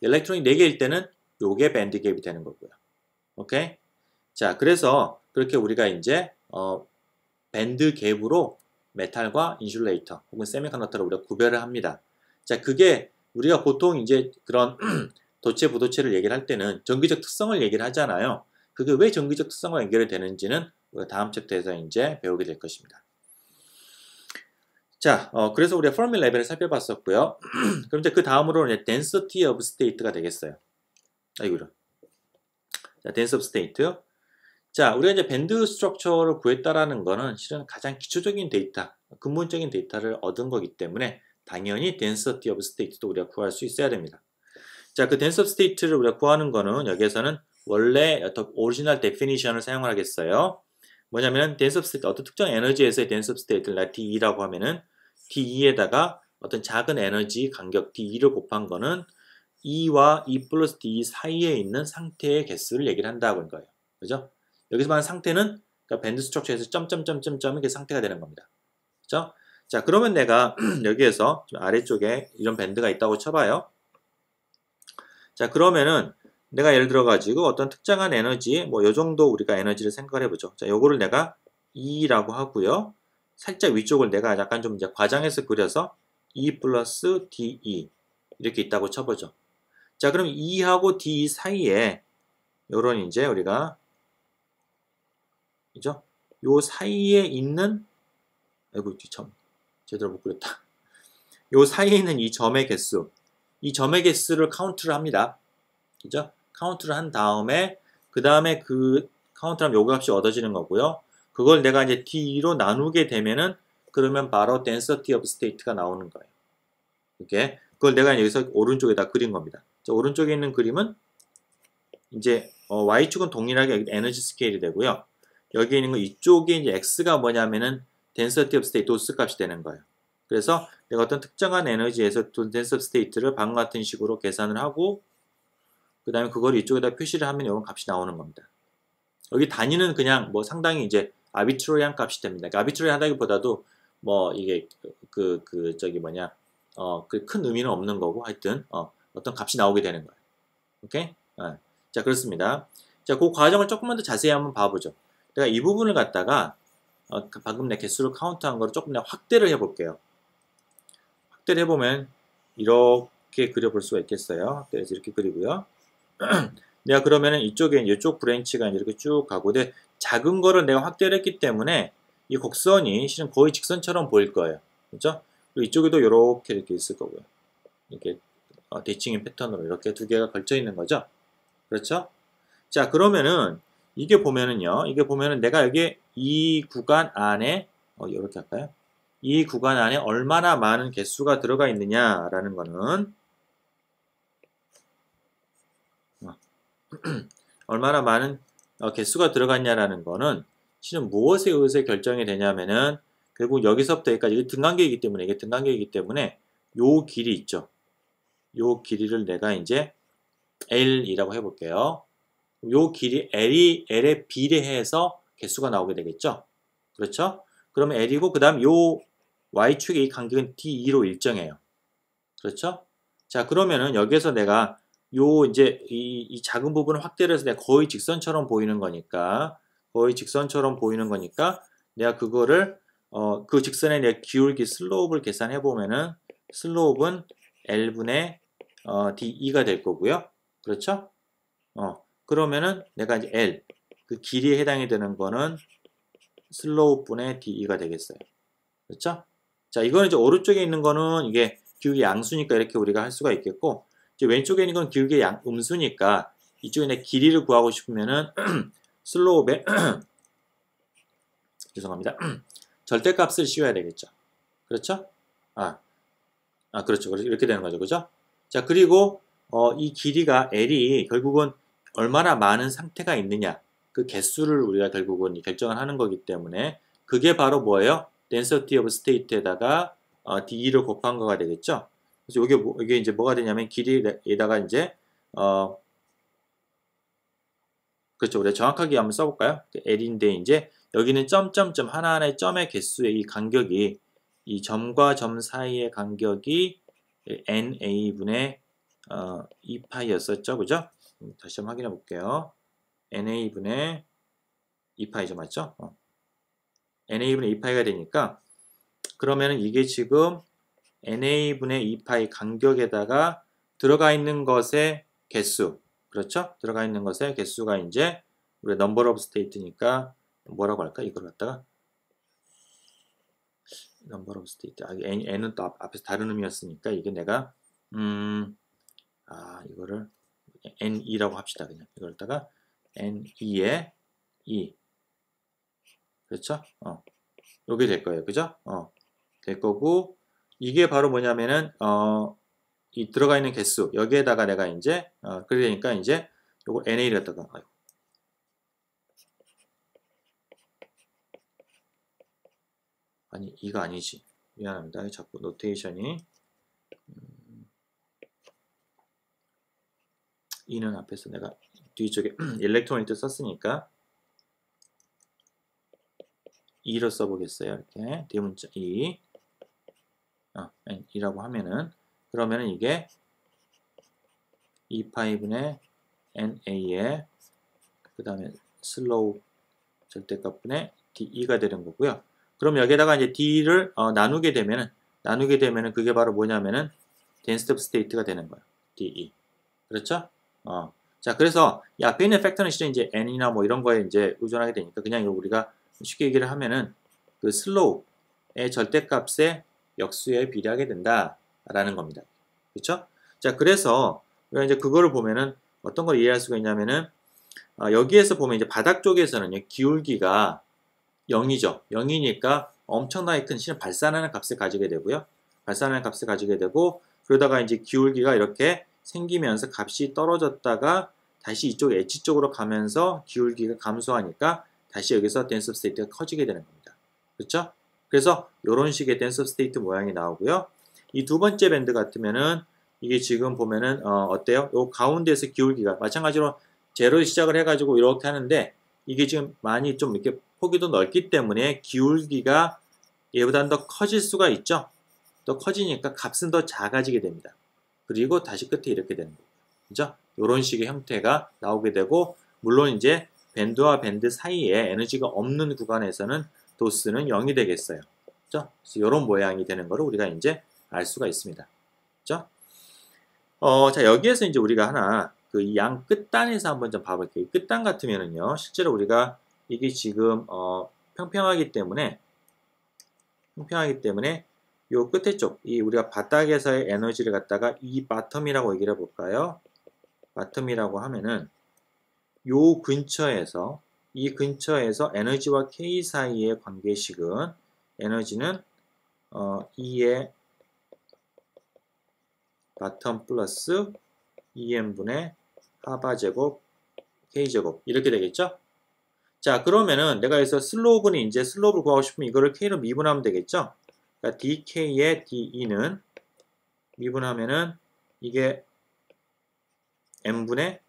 electron이 네 개일 때는 요게 band gap이 되는 거고요. 오케이? 자, 그래서 그렇게 우리가 이제 어, band gap으로 metal과 insulator 혹은 semiconductor를 우리가 구별을 합니다. 자, 그게 우리가 보통 이제 그런 도체 부도체를 얘기를 할 때는 전기적 특성을 얘기를 하잖아요. 그게 왜 전기적 특성과 연결이 되는지는 우리가 다음 chapter에서 이제 배우게 될 것입니다. 자, 어, 그래서 우리가 Fermi level을 살펴봤었고요. 그럼 이제 그 다음으로는 density of state가 되겠어요. 아이고, 자, density of state. 자, 우리가 이제 band structure를 구했다라는 거는 실은 가장 기초적인 데이터, 근본적인 데이터를 얻은 거기 때문에 당연히 density of state도 우리가 구할 수 있어야 됩니다. 자, 그 density of state를 우리가 구하는 거는 여기에서는 원래 어떤 original definition을 사용하겠어요. 뭐냐면 density of state, 어떤 특정 에너지에서의 density of state를 D라고 하면은 D2에다가 어떤 작은 에너지 간격 D2를 곱한 거는 E와 E 플러스 D 사이에 있는 상태의 개수를 얘기를 한다고 는 거예요. 그죠? 여기서 말하는 상태는 그러니까 밴드 스트럭처에서 점점점점점 이 게 상태가 되는 겁니다. 그죠? 자, 그러면 내가 여기에서 아래쪽에 이런 밴드가 있다고 쳐봐요. 자, 그러면은 내가 예를 들어 가지고 어떤 특정한 에너지, 뭐 요 정도 우리가 에너지를 생각을 해보죠. 자, 요거를 내가 E라고 하고요. 살짝 위쪽을 내가 약간 좀 이제 과장해서 그려서 E 플러스 DE 이렇게 있다고 쳐보죠. 자, 그럼 E하고 DE 사이에 요런 이제 우리가 그죠? 요 사이에 있는 아이고 참 제대로 못 그렸다. 요 사이에 있는 이 점의 개수 이 점의 개수를 카운트를 합니다. 그죠? 카운트를 한 다음에 그 다음에 그 카운트하면 요 값이 얻어지는 거고요. 그걸 내가 이제 dE로 나누게 되면은 그러면 바로 density of state가 나오는 거예요. 이렇게 그걸 내가 여기서 오른쪽에다 그린 겁니다. 자, 오른쪽에 있는 그림은 이제 어, y축은 동일하게 에너지 스케일이 되고요. 여기 있는 거 이쪽에 이제 x가 뭐냐면은 density of state 도스 값이 되는 거예요. 그래서 내가 어떤 특정한 에너지에서 density of state를 방금 같은 식으로 계산을 하고 그 다음에 그걸 이쪽에다 표시를 하면 이런 값이 나오는 겁니다. 여기 단위는 그냥 뭐 상당히 이제 아비트로리한 값이 됩니다. 그러니까 아비트로리하다기보다도 뭐 이게 그, 그, 저기 뭐냐, 어, 그 큰 의미는 없는 거고 하여튼, 어, 어떤 값이 나오게 되는 거예요. 오케이? 어. 자, 그렇습니다. 자, 그 과정을 조금만 더 자세히 한번 봐보죠. 내가 이 부분을 갖다가, 어, 그 방금 내 개수를 카운트한 거를 조금 더 확대를 해볼게요. 확대를 해보면, 이렇게 그려볼 수가 있겠어요. 확대해서 이렇게 그리고요. 내가 그러면은 이쪽에 이쪽 branch가 이렇게 쭉 가고, 근데 작은 거를 내가 확대를 했기 때문에 이 곡선이 실은 거의 직선처럼 보일 거예요. 그렇죠? 그리고 이쪽에도 이렇게 이렇게 있을 거고요. 이렇게 어, 대칭인 패턴으로 이렇게 두 개가 걸쳐 있는 거죠. 그렇죠? 자 그러면은 이게 보면은요. 이게 보면은 내가 여기 이 구간 안에 어, 이렇게 할까요? 이 구간 안에 얼마나 많은 개수가 들어가 있느냐라는 거는 어, 얼마나 많은 어, 개수가 들어갔냐라는 거는 실은 무엇에 의해서 결정이 되냐면은 결국 여기서부터 여기까지 이게 등간계이기 때문에 이게 등간계이기 때문에 요 길이 있죠. 요 길이를 내가 이제 L이라고 해볼게요. 요 길이 L이 L에 비례해서 개수가 나오게 되겠죠. 그렇죠? 그러면 L이고 그 다음 요 Y축의 이 간격은 D2로 일정해요. 그렇죠? 자 그러면은 여기에서 내가 요 이제 이, 이 작은 부분을 확대를 해서 내가 거의 직선처럼 보이는 거니까 거의 직선처럼 보이는 거니까 내가 그거를 어, 그 직선에 내 기울기 슬로우를 계산해 보면은 slope는 L분의 어, dE가 될 거고요. 그렇죠? 어, 그러면은 내가 이제 L 그 길이에 해당이 되는 거는 slope 분의 dE가 되겠어요. 그렇죠? 자, 이거는 이제 오른쪽에 있는 거는 이게 기울기 양수니까 이렇게 우리가 할 수가 있겠고 이제 왼쪽에 있는 건 기울기 양, 음수니까 이쪽에 내 길이를 구하고 싶으면은 slope의 죄송합니다. 절대값을 씌워야 되겠죠. 그렇죠? 아, 아 그렇죠. 이렇게 되는 거죠. 그죠? 자 그리고 어, 이 길이가 L이 결국은 얼마나 많은 상태가 있느냐 그 개수를 우리가 결국은 결정을 하는 거기 때문에 그게 바로 뭐예요? density of state에다가 어, d를 곱한 거가 되겠죠. 그래서 이게 뭐, 이게 이제 뭐가 되냐면 길이에다가 이제 어 그렇죠. 우리 정확하게 한번 써볼까요? L인데 이제 여기는 점점점 하나하나의 점의 개수의 이 간격이 이 점과 점 사이의 간격이 NA분의 어, 2파이였었죠. 그죠? 다시 한번 확인해 볼게요. NA분의 2파이죠. 맞죠? 어. NA분의 2파이가 되니까 그러면은 이게 지금 NA분의 2파이 간격에다가 들어가 있는 것의 개수 그렇죠? 들어가 있는 것의 개수가 이제 우리 number of state니까 뭐라고 할까? 이걸 갖다가 number of state 아, n, n은 또 앞, 에서 다른 의미였으니까 이게 내가 음, 아 이거를 n2라고 합시다 그냥 이걸 갖다가 n2에 2 그렇죠? 어. 요게 될 거예요. 그죠? 어. 될 거고 이게 바로 뭐냐면은 어, 이 들어가 있는 개수 여기에다가 내가 이제 어, 그러니까 이제 요거 NA를 갖다가 아이고. 아니 이거 아니지 미안합니다 자꾸 노테이션이 음, 이는 앞에서 내가 뒤쪽에 일렉트로닉도 썼으니까 2로 써보겠어요 이렇게 대문자 2 어, 2라고 하면은 그러면은 이게 2파이분의 NA에 그 다음에 슬로우 절대값분의 DE가 되는 거고요. 그럼 여기에다가 이제 D를 어, 나누게 되면은 나누게 되면은 그게 바로 뭐냐면은 of state가 되는 거예요. DE. 그렇죠? 어. 자, 그래서 이 앞에 있는 팩터는 실제 이제 n이나 뭐 이런 거에 이제 의존하게 되니까 그냥 우리가 쉽게 얘기를 하면은 그 슬로우의 절대값의 역수에 비례하게 된다라는 겁니다. 그렇죠? 자, 그래서 우리가 이제 그거를 보면은 어떤 걸 이해할 수가 있냐면은 어, 여기에서 보면 이제 바닥 쪽에서는 기울기가 0이죠. 0이니까 엄청나게 큰 실은 발산하는 값을 가지게 되고요. 발산하는 값을 가지게 되고 그러다가 이제 기울기가 이렇게 생기면서 값이 떨어졌다가 다시 이쪽 엣지 쪽으로 가면서 기울기가 감소하니까 다시 여기서 density of state가 커지게 되는 겁니다. 그렇죠? 그래서 이런 식의 density of state 모양이 나오고요. 이 두 번째 밴드 같으면은 이게 지금 보면은 어, 때요요 가운데에서 기울기가 마찬가지로 제로 시작을 해가지고 이렇게 하는데 이게 지금 많이 좀 이렇게 폭이 더 넓기 때문에 기울기가 얘보다는 더 커질 수가 있죠. 더 커지니까 값은 더 작아지게 됩니다. 그리고 다시 끝에 이렇게 되는. 그죠? 이런 식의 형태가 나오게 되고 물론 이제 밴드와 밴드 사이에 에너지가 없는 구간에서는 DOS는 0이 되겠어요. 그죠? 이런 모양이 되는 거를 우리가 이제 알 수가 있습니다. 그죠? 어, 자, 여기에서 이제 우리가 하나 그 양 끝단에서 한번 좀 봐볼게요. 끝단 같으면은요, 실제로 우리가 이게 지금 어, 평평하기 때문에 평평하기 때문에 요 끝에 쪽, 이 우리가 바닥에서의 에너지를 갖다가 E bottom이라고 얘기를 해볼까요? bottom이라고 하면은 요 근처에서 이 근처에서 에너지와 K 사이의 관계식은 에너지는 어, 2의 바텀 플러스 2n분의 하바 제곱 k제곱 이렇게 되겠죠? 자 그러면은 내가 여기서 slope는 이제 slope를 구하고 싶으면 이거를 k로 미분하면 되겠죠? 그러니까 dk의 dE는 미분하면은 이게 n분의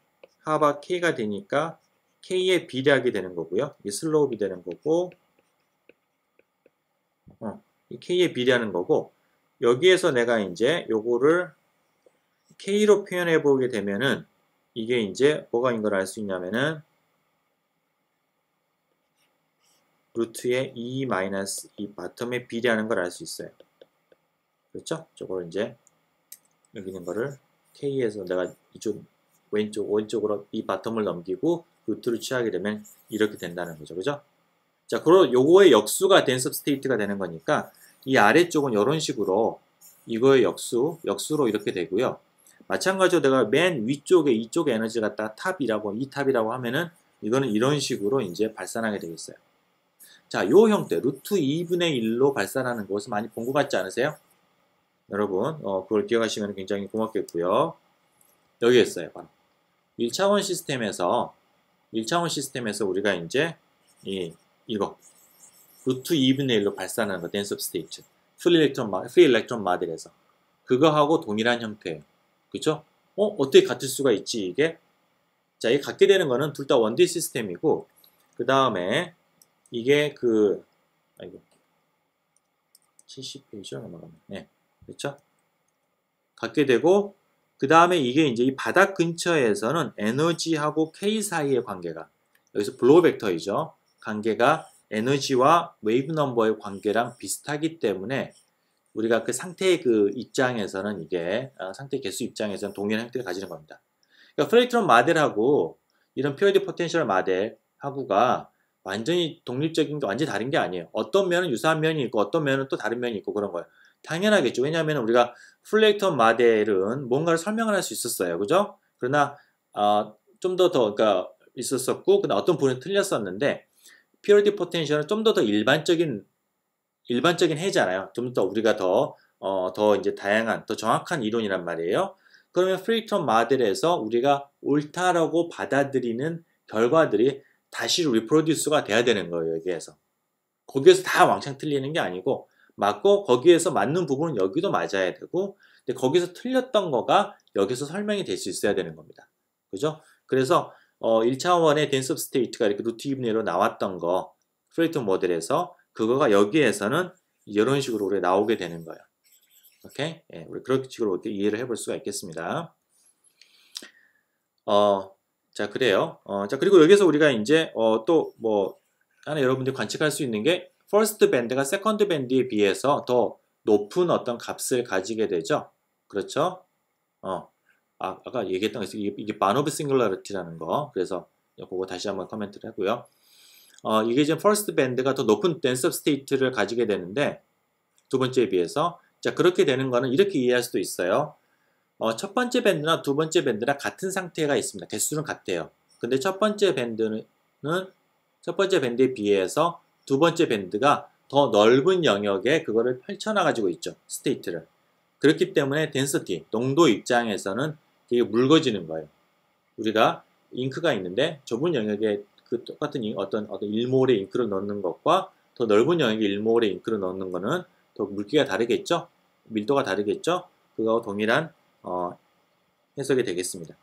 하바 k가 되니까 k에 비례하게 되는 거고요. 이 슬로우이 되는 거고 어, 이 k에 비례하는 거고 여기에서 내가 이제 요거를 k로 표현해 보게 되면은 이게 이제 뭐가 인 걸 알 수 있냐면은 루트의 2 마이너스 이 바텀에 비례하는 걸 알 수 있어요. 그렇죠? 저걸 이제 여기 있는 거를 k에서 내가 이쪽 왼쪽 오른쪽으로 E bottom을 넘기고 루트를 취하게 되면 이렇게 된다는 거죠. 그죠? 자, 그리고 요거의 역수가 density of state가 되는 거니까 이 아래쪽은 이런 식으로 이거의 역수, 역수로 이렇게 되고요. 마찬가지로 내가 맨 위쪽에 이쪽 에너지 갖다 top이라고 E top이라고 하면은 이거는 이런 식으로 이제 발산하게 되겠어요. 자, 요 형태 루트 E분의 1로 발산하는 것을 많이 본 것 같지 않으세요? 여러분, 어, 그걸 기억하시면 굉장히 고맙겠고요. 여기 있어요. 바로. 1차원 시스템에서 1차원 시스템에서 우리가 이제 이 이거 루트 E분의 1로 발산하는 거 density of state free electron 마, free electron model에서 그거하고 동일한 형태예요. 그죠? 어 어떻게 같을 수가 있지 이게? 자, 이게 같게 되는 거는 둘 다 one D 시스템이고 그 다음에 이게 그 아이고 70페이지로 넘어가네. 네, 그렇죠? 같게 되고 그 다음에 이게 이제 이 바닥 근처에서는 에너지하고 K 사이의 관계가 여기서 Bloch vector이죠. 관계가 에너지와 wave number의 관계랑 비슷하기 때문에 우리가 그 상태의 그 입장에서는 이게 어, 상태 개수 입장에서는 동일한 형태를 가지는 겁니다. 그러니까 free electron model하고 이런 periodic potential model 하고가 완전히 독립적인 게 완전히 다른 게 아니에요. 어떤 면은 유사한 면이 있고 어떤 면은 또 다른 면이 있고 그런 거예요. 당연하겠죠. 왜냐하면 우리가 free electron model은 뭔가를 설명을 할 수 있었어요. 그죠? 그러나 어, 좀더 더 그러니까 있었었고 그다음 어떤 부분이 틀렸었는데 periodic potential은 좀 더 더 일반적인 일반적인 해잖아요. 좀 더 우리가 더 어, 더 이제 다양한 더 정확한 이론이란 말이에요. 그러면 free electron model에서 우리가 옳다라고 받아들이는 결과들이 다시 reproduce가 돼야 되는 거예요, 여기에서. 거기에서 다 왕창 틀리는 게 아니고 맞고 거기에서 맞는 부분은 여기도 맞아야 되고 근데 거기서 틀렸던 거가 여기서 설명이 될 수 있어야 되는 겁니다. 그죠? 그래서 어, 1차원의 density of state가 이렇게 루트 E분의 1로 나왔던 거 free electron model에서 그거가 여기에서는 이런 식으로 우리 나오게 되는 거예요. 오케이? 예, 우리 그런 식으로 이해를 해볼 수가 있겠습니다. 어, 자, 그래요. 어, 자, 그리고 여기서 우리가 이제, 어, 또, 뭐, 하나 여러분들이 관측할 수 있는 게, first band가 second band에 비해서 더 높은 어떤 값을 가지게 되죠. 그렇죠? 어, 아, 아까 얘기했던 거 이게, 이게 Van Hove singularity라는 거. 그래서 그거 다시 한번 comment를 하고요. 어, 이게 지금 first band가 더 높은 댄스 스테이트를 가지게 되는데 두 번째에 비해서 자 그렇게 되는 거는 이렇게 이해할 수도 있어요. 어, 첫 번째 밴드나 두 번째 밴드랑 같은 상태가 있습니다. 개수는 같아요. 근데 첫 번째 밴드는 첫 번째 밴드에 비해서 두 번째 밴드가 더 넓은 영역에 그거를 펼쳐나가지고 있죠. state를. 그렇기 때문에 density, 농도 입장에서는 되게 묽어지는 거예요. 우리가 잉크가 있는데 좁은 영역에 그 똑같은 어떤 어떤 1몰의 잉크를 넣는 것과 더 넓은 영역에 1몰의 잉크를 넣는 거는 더 묽기가 다르겠죠? 밀도가 다르겠죠? 그거와 동일한 어, 해석이 되겠습니다.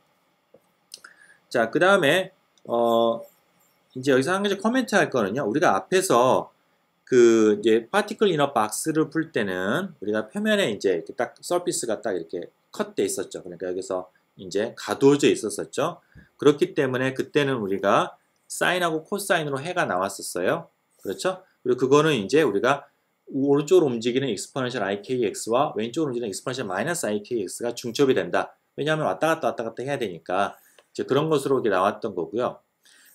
자, 그 다음에 어, 이제 여기서 한 가지 코멘트 할 거는요. 우리가 앞에서 그 이제 particle in a box를 풀 때는 우리가 표면에 이제 이렇게 딱 surface가 딱 이렇게 cut돼 있었죠. 그러니까 여기서 이제 가두어져 있었었죠. 그렇기 때문에 그때는 우리가 사인하고 코사인으로 해가 나왔었어요. 그렇죠? 그리고 그거는 이제 우리가 오른쪽으로 움직이는 exponential ikx와 왼쪽으로 움직이는 exponential 마이너스 ikx가 중첩이 된다. 왜냐하면 왔다 갔다 왔다 갔다 해야 되니까 이제 그런 것으로 이렇게 나왔던 거고요.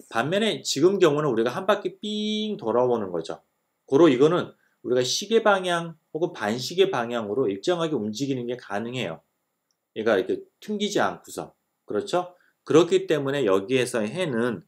반면에 지금 경우는 우리가 한 바퀴 삥 돌아오는 거죠. 고로 이거는 우리가 시계 방향 혹은 반시계 방향으로 일정하게 움직이는 게 가능해요. 얘가 이렇게 튕기지 않고서. 그렇죠? 그렇기 때문에 여기에서의 해는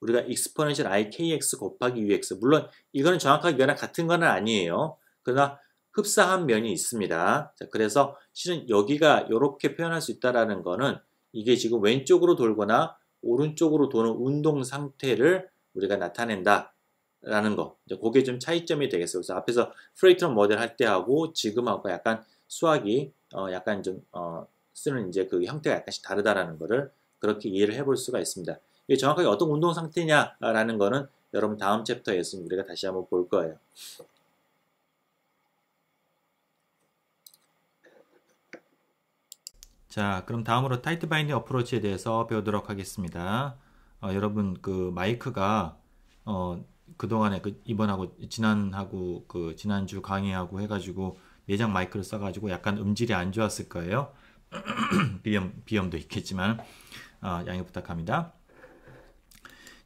우리가 exponential ikx 곱하기 ux 물론 이거는 정확하게 이거랑 같은 건 아니에요. 그러나 흡사한 면이 있습니다. 자, 그래서 실은 여기가 이렇게 표현할 수 있다라는 거는 이게 지금 왼쪽으로 돌거나 오른쪽으로 도는 운동 상태를 우리가 나타낸다. 라는 거. 이제 그게 좀 차이점이 되겠어요. 그래서 앞에서 프레이트론 모델 할 때 하고 지금하고 약간 수학이 어 약간 좀 어 쓰는 이제 그 형태가 약간씩 다르다라는 거를 그렇게 이해를 해볼 수가 있습니다. 정확하게 어떤 운동 상태냐라는 거는 여러분 다음 챕터에서 우리가 다시 한번 볼 거예요. 자, 그럼 다음으로 tight binding approach에 대해서 배우도록 하겠습니다. 어, 여러분 그 마이크가 어, 그동안에 그 이번하고 지난하고 그 지난주 강의하고 해가지고 내장 마이크를 써가지고 약간 음질이 안 좋았을 거예요. 비염 비염도 있겠지만 어, 양해 부탁합니다.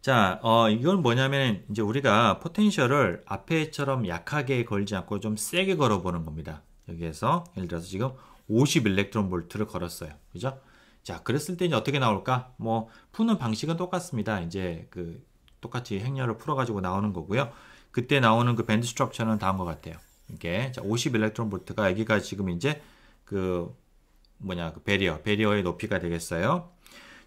자, 어, 이건 뭐냐면 이제 우리가 포텐셜을 앞에처럼 약하게 걸지 않고 좀 세게 걸어보는 겁니다. 여기에서 예를 들어서 지금 50 일렉트론 볼트를 걸었어요. 그죠? 자, 그랬을 때 이제 어떻게 나올까? 뭐 푸는 방식은 똑같습니다. 이제 그 똑같이 행렬을 풀어가지고 나오는 거고요. 그때 나오는 그 밴드 스트럭처는 다음과 같아요. 이게 자, 50 일렉트론 볼트가 여기가 지금 이제 그 뭐냐 그 베리어 베리어의 높이가 되겠어요.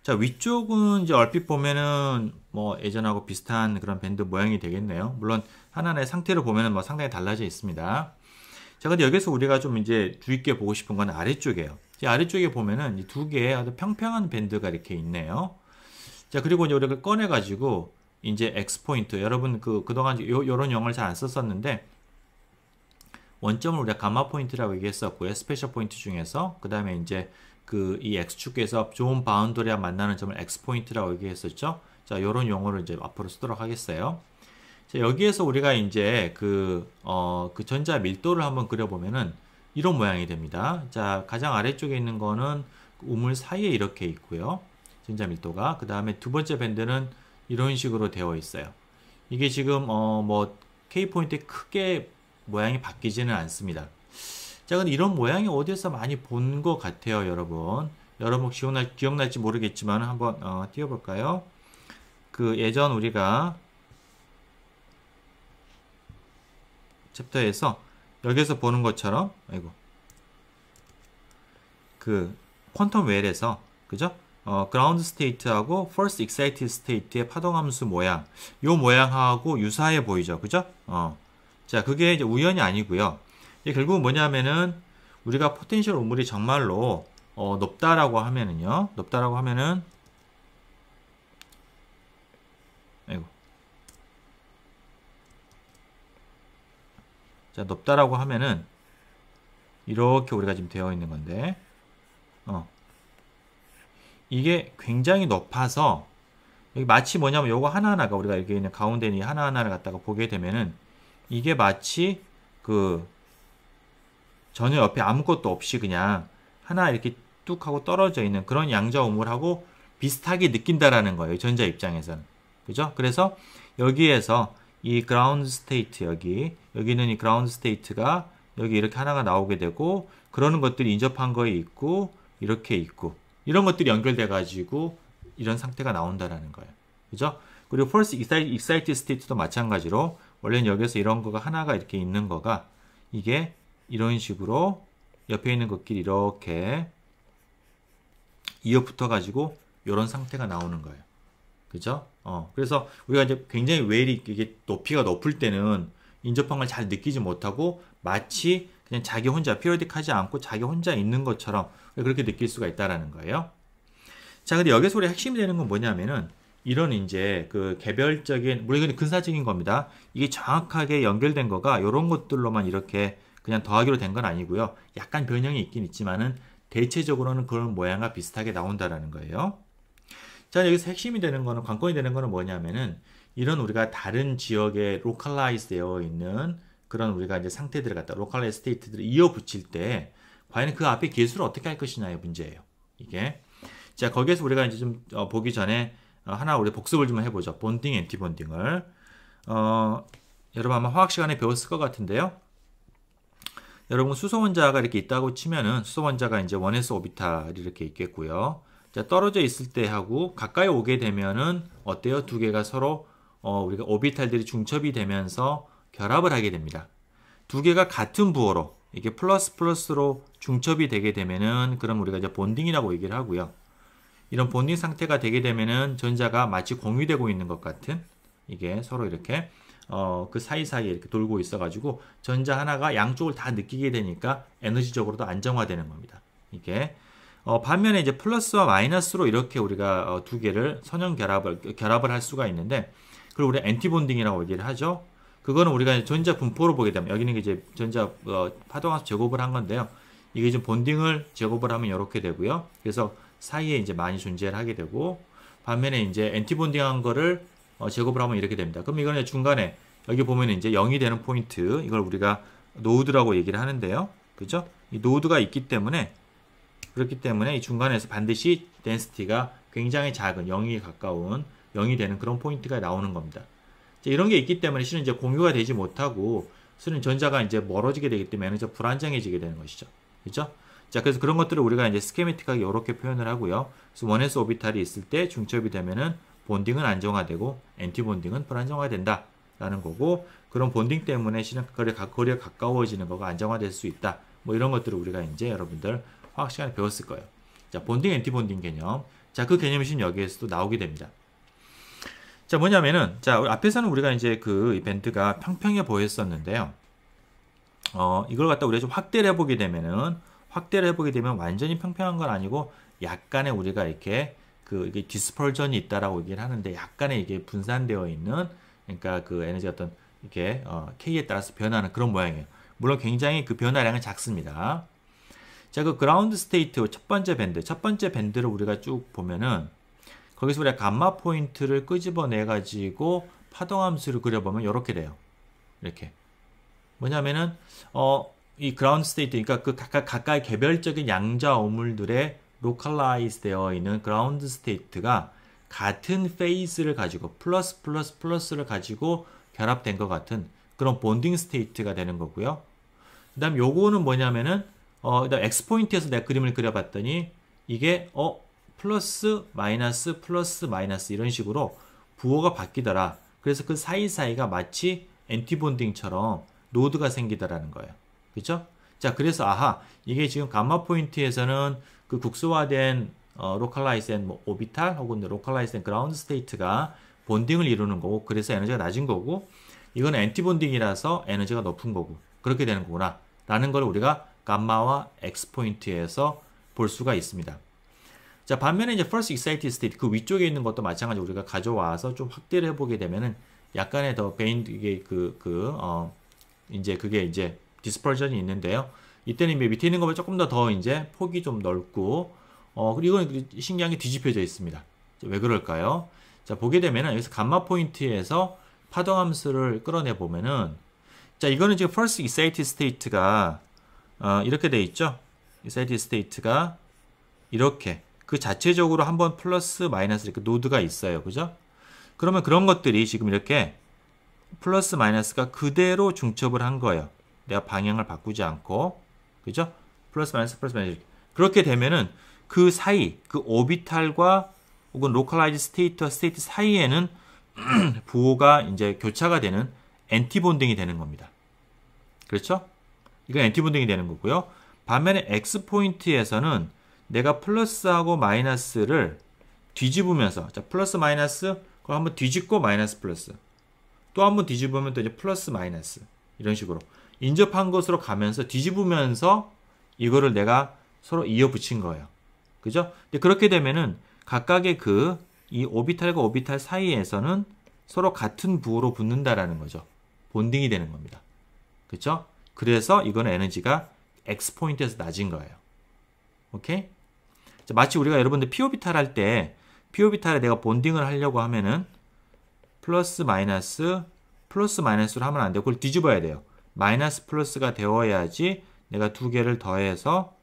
자 위쪽은 이제 얼핏 보면은 뭐 예전하고 비슷한 그런 밴드 모양이 되겠네요. 물론 하나의 상태를 보면은 뭐 상당히 달라져 있습니다. 자 근데 여기서 우리가 좀 이제 주의 깊게 보고 싶은 건 아래쪽이에요. 아래쪽에 보면은 이 두 개의 아주 평평한 밴드가 이렇게 있네요. 자 그리고 이제 우리가 꺼내 가지고 이제 X 포인트 여러분 그 그동안 요, 요런 용어를 잘 안 썼었는데 원점을 우리가 감마 포인트라고 얘기했었고요. special 포인트 중에서 그 다음에 이제 그 이 x축에서 zone boundary와 만나는 점을 x 포인트라고 얘기했었죠. 자, 요런 용어를 이제 앞으로 쓰도록 하겠어요. 자, 여기에서 우리가 이제 그, 어, 그 전자 밀도를 한번 그려보면은 이런 모양이 됩니다. 자, 가장 아래쪽에 있는 거는 우물 사이에 이렇게 있고요. 전자 밀도가. 그 다음에 두 번째 밴드는 이런 식으로 되어 있어요. 이게 지금, 어, 뭐, K 포인트에 크게 모양이 바뀌지는 않습니다. 자, 근데 이런 모양이 어디서 많이 본 것 같아요, 여러분. 여러분 기억날, 기억날지 모르겠지만 한번 어, 띄워볼까요? 그 예전 우리가 챕터에서 여기서 보는 것처럼 아이고 그 quantum well에서 그죠? 어, ground state하고 first excited state의 파동함수 모양 요 모양하고 유사해 보이죠 그죠? 어. 자, 그게 이제 우연이 아니고요. 결국은 뭐냐면은 우리가 potential 우물이 정말로 어, 높다라고 하면은요. 높다라고 하면은 아이고. 자, 높다라고 하면은 이렇게 우리가 지금 되어 있는 건데 어. 이게 굉장히 높아서 여기 마치 뭐냐면 요거 하나하나가 우리가 여기 있는 가운데 있는 하나하나를 갖다가 보게 되면은 이게 마치 그 전혀 옆에 아무것도 없이 그냥 하나 이렇게 뚝 하고 떨어져 있는 그런 양자 우물하고 비슷하게 느낀다라는 거예요. 전자 입장에서는. 그죠? 그래서 여기에서 이 ground state 여기 여기는 이 ground state가 여기 이렇게 하나가 나오게 되고 그러는 것들이 인접한 거에 있고 이렇게 있고 이런 것들이 연결돼 가지고 이런 상태가 나온다라는 거예요. 그죠? 그리고 first excited state도 마찬가지로 원래는 여기서 이런 거가 하나가 이렇게 있는 거가 이게 이런 식으로 옆에 있는 것끼리 이렇게 이어 붙어 가지고 이런 상태가 나오는 거예요. 그죠? 어, 그래서 우리가 이제 굉장히 웨일이 이게 높이가 높을 때는 인접한 걸잘 느끼지 못하고 마치 그냥 자기 혼자 피로딕하지 않고 자기 혼자 있는 것처럼 그렇게 느낄 수가 있다라는 거예요. 자, 근데 여기서 우리 핵심이 되는 건 뭐냐면은 이런 이제 그 개별적인 물론 이건 근사적인 겁니다. 이게 정확하게 연결된 거가 이런 것들로만 이렇게 그냥 더하기로 된 건 아니고요. 약간 변형이 있긴 있지만은 대체적으로는 그런 모양과 비슷하게 나온다라는 거예요. 자, 여기서 핵심이 되는 거는 관건이 되는 거는 뭐냐면은 이런 우리가 다른 지역에 localize 되어 있는 그런 우리가 이제 상태들을 갖다 localized state들을 이어 붙일 때 과연 그 앞에 계수를 어떻게 할 것이냐의 문제예요. 이게 자 거기에서 우리가 이제 좀 어, 보기 전에 어, 하나 우리 복습을 좀 해보죠. bonding, antibonding을. 어, 여러분 아마 화학 시간에 배웠을 것 같은데요. 여러분 수소 원자가 이렇게 있다고 치면은 수소 원자가 이제 1s 오비탈이 이렇게 있겠고요. 자, 떨어져 있을 때 하고 가까이 오게 되면은 어때요? 두 개가 서로 어, 우리가 오비탈들이 중첩이 되면서 결합을 하게 됩니다. 두 개가 같은 부호로 이게 플러스 플러스로 중첩이 되게 되면은 그럼 우리가 이제 본딩이라고 얘기를 하고요. 이런 본딩 상태가 되게 되면은 전자가 마치 공유되고 있는 것 같은 이게 서로 이렇게 어, 그 사이사이에 이렇게 돌고 있어가지고 전자 하나가 양쪽을 다 느끼게 되니까 에너지적으로도 안정화되는 겁니다. 이게 어, 반면에 이제 플러스와 마이너스로 이렇게 우리가 어, 두 개를 선형 결합을 결합을 할 수가 있는데 그리고 우리 antibonding이라고 얘기를 하죠. 그거는 우리가 전자 분포로 보게 되면 여기는 이제 전자 어, 파동함수 제곱을 한 건데요. 이게 좀 bonding을 제곱을 하면 이렇게 되고요. 그래서 사이에 이제 많이 존재를 하게 되고 반면에 이제 antibonding한 거를 어, 제곱을 하면 이렇게 됩니다. 그럼 이거는 중간에 여기 보면 이제 0이 되는 포인트 이걸 우리가 node라고 얘기를 하는데요. 그죠? 이 node가 있기 때문에 그렇기 때문에 이 중간에서 반드시 density가 굉장히 작은 0에 가까운 0이 되는 그런 포인트가 나오는 겁니다. 이런 게 있기 때문에 실은 이제 공유가 되지 못하고 실은 전자가 이제 멀어지게 되기 때문에 불안정해지게 되는 것이죠. 그죠? 자, 그래서 그런 것들을 우리가 이제 schematic하게 이렇게 표현을 하고요. 그래서 원에서 orbital이 있을 때 중첩이 되면은 bonding은 안정화되고 antibonding은 불안정화된다. 라는 거고 그런 bonding 때문에 실은 거리, 거리가 가까워지는 거가 안정화될 수 있다. 뭐 이런 것들을 우리가 이제 여러분들 화학 시간에 배웠을 거예요. 자, bonding, antibonding 개념. 자, 그 개념이 지금 여기에서도 나오게 됩니다. 자, 뭐냐면은, 자, 앞에서는 우리가 이제 그 이 밴드가 평평해 보였었는데요. 어, 이걸 갖다 우리가 좀 확대를 해보게 되면은, 확대를 해보게 되면 완전히 평평한 건 아니고, 약간의 우리가 이렇게 그 이게 dispersion이 있다라고 얘기를 하는데, 약간의 이게 분산되어 있는, 그러니까 그 에너지 어떤 이렇게 어, K에 따라서 변하는 그런 모양이에요. 물론 굉장히 그 변화량은 작습니다. 자, 그 ground state 첫 번째 밴드, 첫 번째 밴드를 우리가 쭉 보면은 거기서 우리가 감마 포인트를 끄집어내 가지고 파동 함수를 그려보면 이렇게 돼요. 이렇게 뭐냐면은 어, 이 ground state, 그러니까 그 각각 각각 개별적인 양자 우물들의 localize 되어 있는 ground state가 같은 phase를 가지고 플러스 플러스 플러스를 가지고 결합된 것 같은 그런 bonding state가 되는 거고요. 그 다음 요거는 뭐냐면은 어, 그다음 X 포인트에서 내가 그림을 그려봤더니 이게 어 플러스 마이너스 플러스 마이너스 이런 식으로 부호가 바뀌더라. 그래서 그 사이사이가 마치 antibonding처럼 node가 생기더라는 거예요. 그렇죠? 자, 그래서 아하 이게 지금 감마 포인트에서는 그 국소화된 어, localize된 뭐 orbital 혹은 localize된 ground state가 bonding을 이루는 거고 그래서 에너지가 낮은 거고 이건 antibonding이라서 에너지가 높은 거고 그렇게 되는 거구나 라는 걸 우리가 감마와 X 포인트에서 볼 수가 있습니다. 자, 반면에 이제 first excited state 그 위쪽에 있는 것도 마찬가지로 우리가 가져와서 좀 확대를 해보게 되면은 약간의 더 베인 이게 그그 어 이제 그게 이제 디스퍼전이 있는데요. 이때는 밑에 있는 것보다 조금 더 더 이제 폭이 좀 넓고 어 그리고 이건 신기한 게 뒤집혀져 있습니다. 왜 그럴까요? 자 보게 되면은 여기서 감마 포인트에서 파동 함수를 끌어내 보면은 자 이거는 지금 first excited state가 어, 이렇게 돼 있죠. excited state가 이렇게 그 자체적으로 한번 플러스 마이너스 이렇게 node가 있어요. 그죠? 그러면 그런 것들이 지금 이렇게 플러스 마이너스가 그대로 중첩을 한 거예요. 내가 방향을 바꾸지 않고. 그죠? 플러스 마이너스 플러스 마이너스 그렇게 되면은 그 사이 그 orbital과 혹은 localized state와 state 사이에는 부호가 이제 교차가 되는 antibonding이 되는 겁니다. 그렇죠? 이건 antibonding이 되는 거고요. 반면에 X 포인트에서는 내가 플러스하고 마이너스를 뒤집으면서 자 플러스 마이너스 그걸 한번 뒤집고 마이너스 플러스 또 한번 뒤집으면 또 이제 플러스 마이너스 이런 식으로 인접한 것으로 가면서 뒤집으면서 이거를 내가 서로 이어 붙인 거예요. 그죠? 근데 그렇게 되면은 각각의 그 이 orbital과 orbital 사이에서는 서로 같은 부호로 붙는다라는 거죠. bonding이 되는 겁니다. 그렇죠? 그래서 이거는 에너지가 X 포인트에서 낮은 거예요. 오케이? 자, 마치 우리가 여러분들 p orbital 할때 p orbital에 내가 bonding을 하려고 하면은 플러스 마이너스 플러스 마이너스로 하면 안 되고 그걸 뒤집어야 돼요. 마이너스 플러스가 되어야지 내가 두 개를 더해서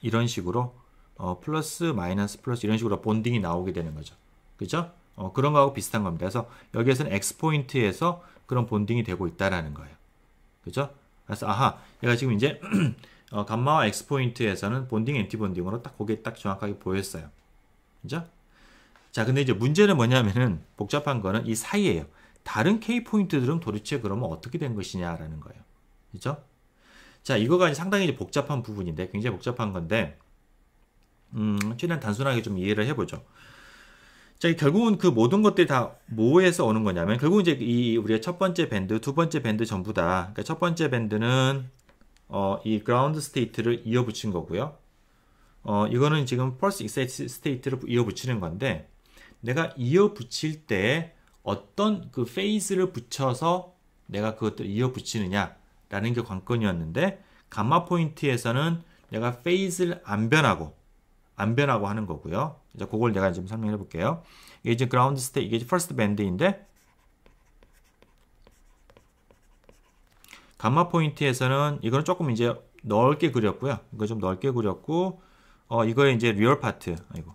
이런 식으로 어, 플러스 마이너스 플러스 이런 식으로 bonding이 나오게 되는 거죠. 그죠? 어, 그런 거하고 비슷한 겁니다. 그래서 여기에서는 X 포인트에서 그런 bonding이 되고 있다라는 거예요. 그죠? 그래서 아하, 얘가 지금 이제 어, 감마와 X 포인트에서는 bonding, antibonding으로 딱 거기에 딱 정확하게 보였어요. 그죠? 자, 근데 이제 문제는 뭐냐면은 복잡한 거는 이 사이에요. 다른 K 포인트들은 도대체 그러면 어떻게 된 것이냐라는 거예요. 그죠? 자, 이거가 상당히 복잡한 부분인데, 굉장히 복잡한 건데, 음, 최대한 단순하게 좀 이해를 해보죠. 자, 결국은 그 모든 것들이 다 뭐에서 오는 거냐면, 결국 이제 이 우리가 첫 번째 밴드, 두 번째 밴드 전부 다, 그러니까 첫 번째 밴드는, 어, 이 ground state를 이어 붙인 거고요. 어, 이거는 지금 first excited state를 이어 붙이는 건데, 내가 이어 붙일 때 어떤 그 phase를 붙여서 내가 그것들을 이어 붙이느냐라는 게 관건이었는데, 감마 포인트에서는 내가 phase를 안 변하고, 안 변하고 하는 거고요. 이제 그걸 내가 좀 설명해 볼게요. 이게 이제 ground state 이게 first band인데 감마 포인트에서는 이거는 조금 이제 넓게 그렸고요. 이거 좀 넓게 그렸고 어 이거에 이제 real part 아이고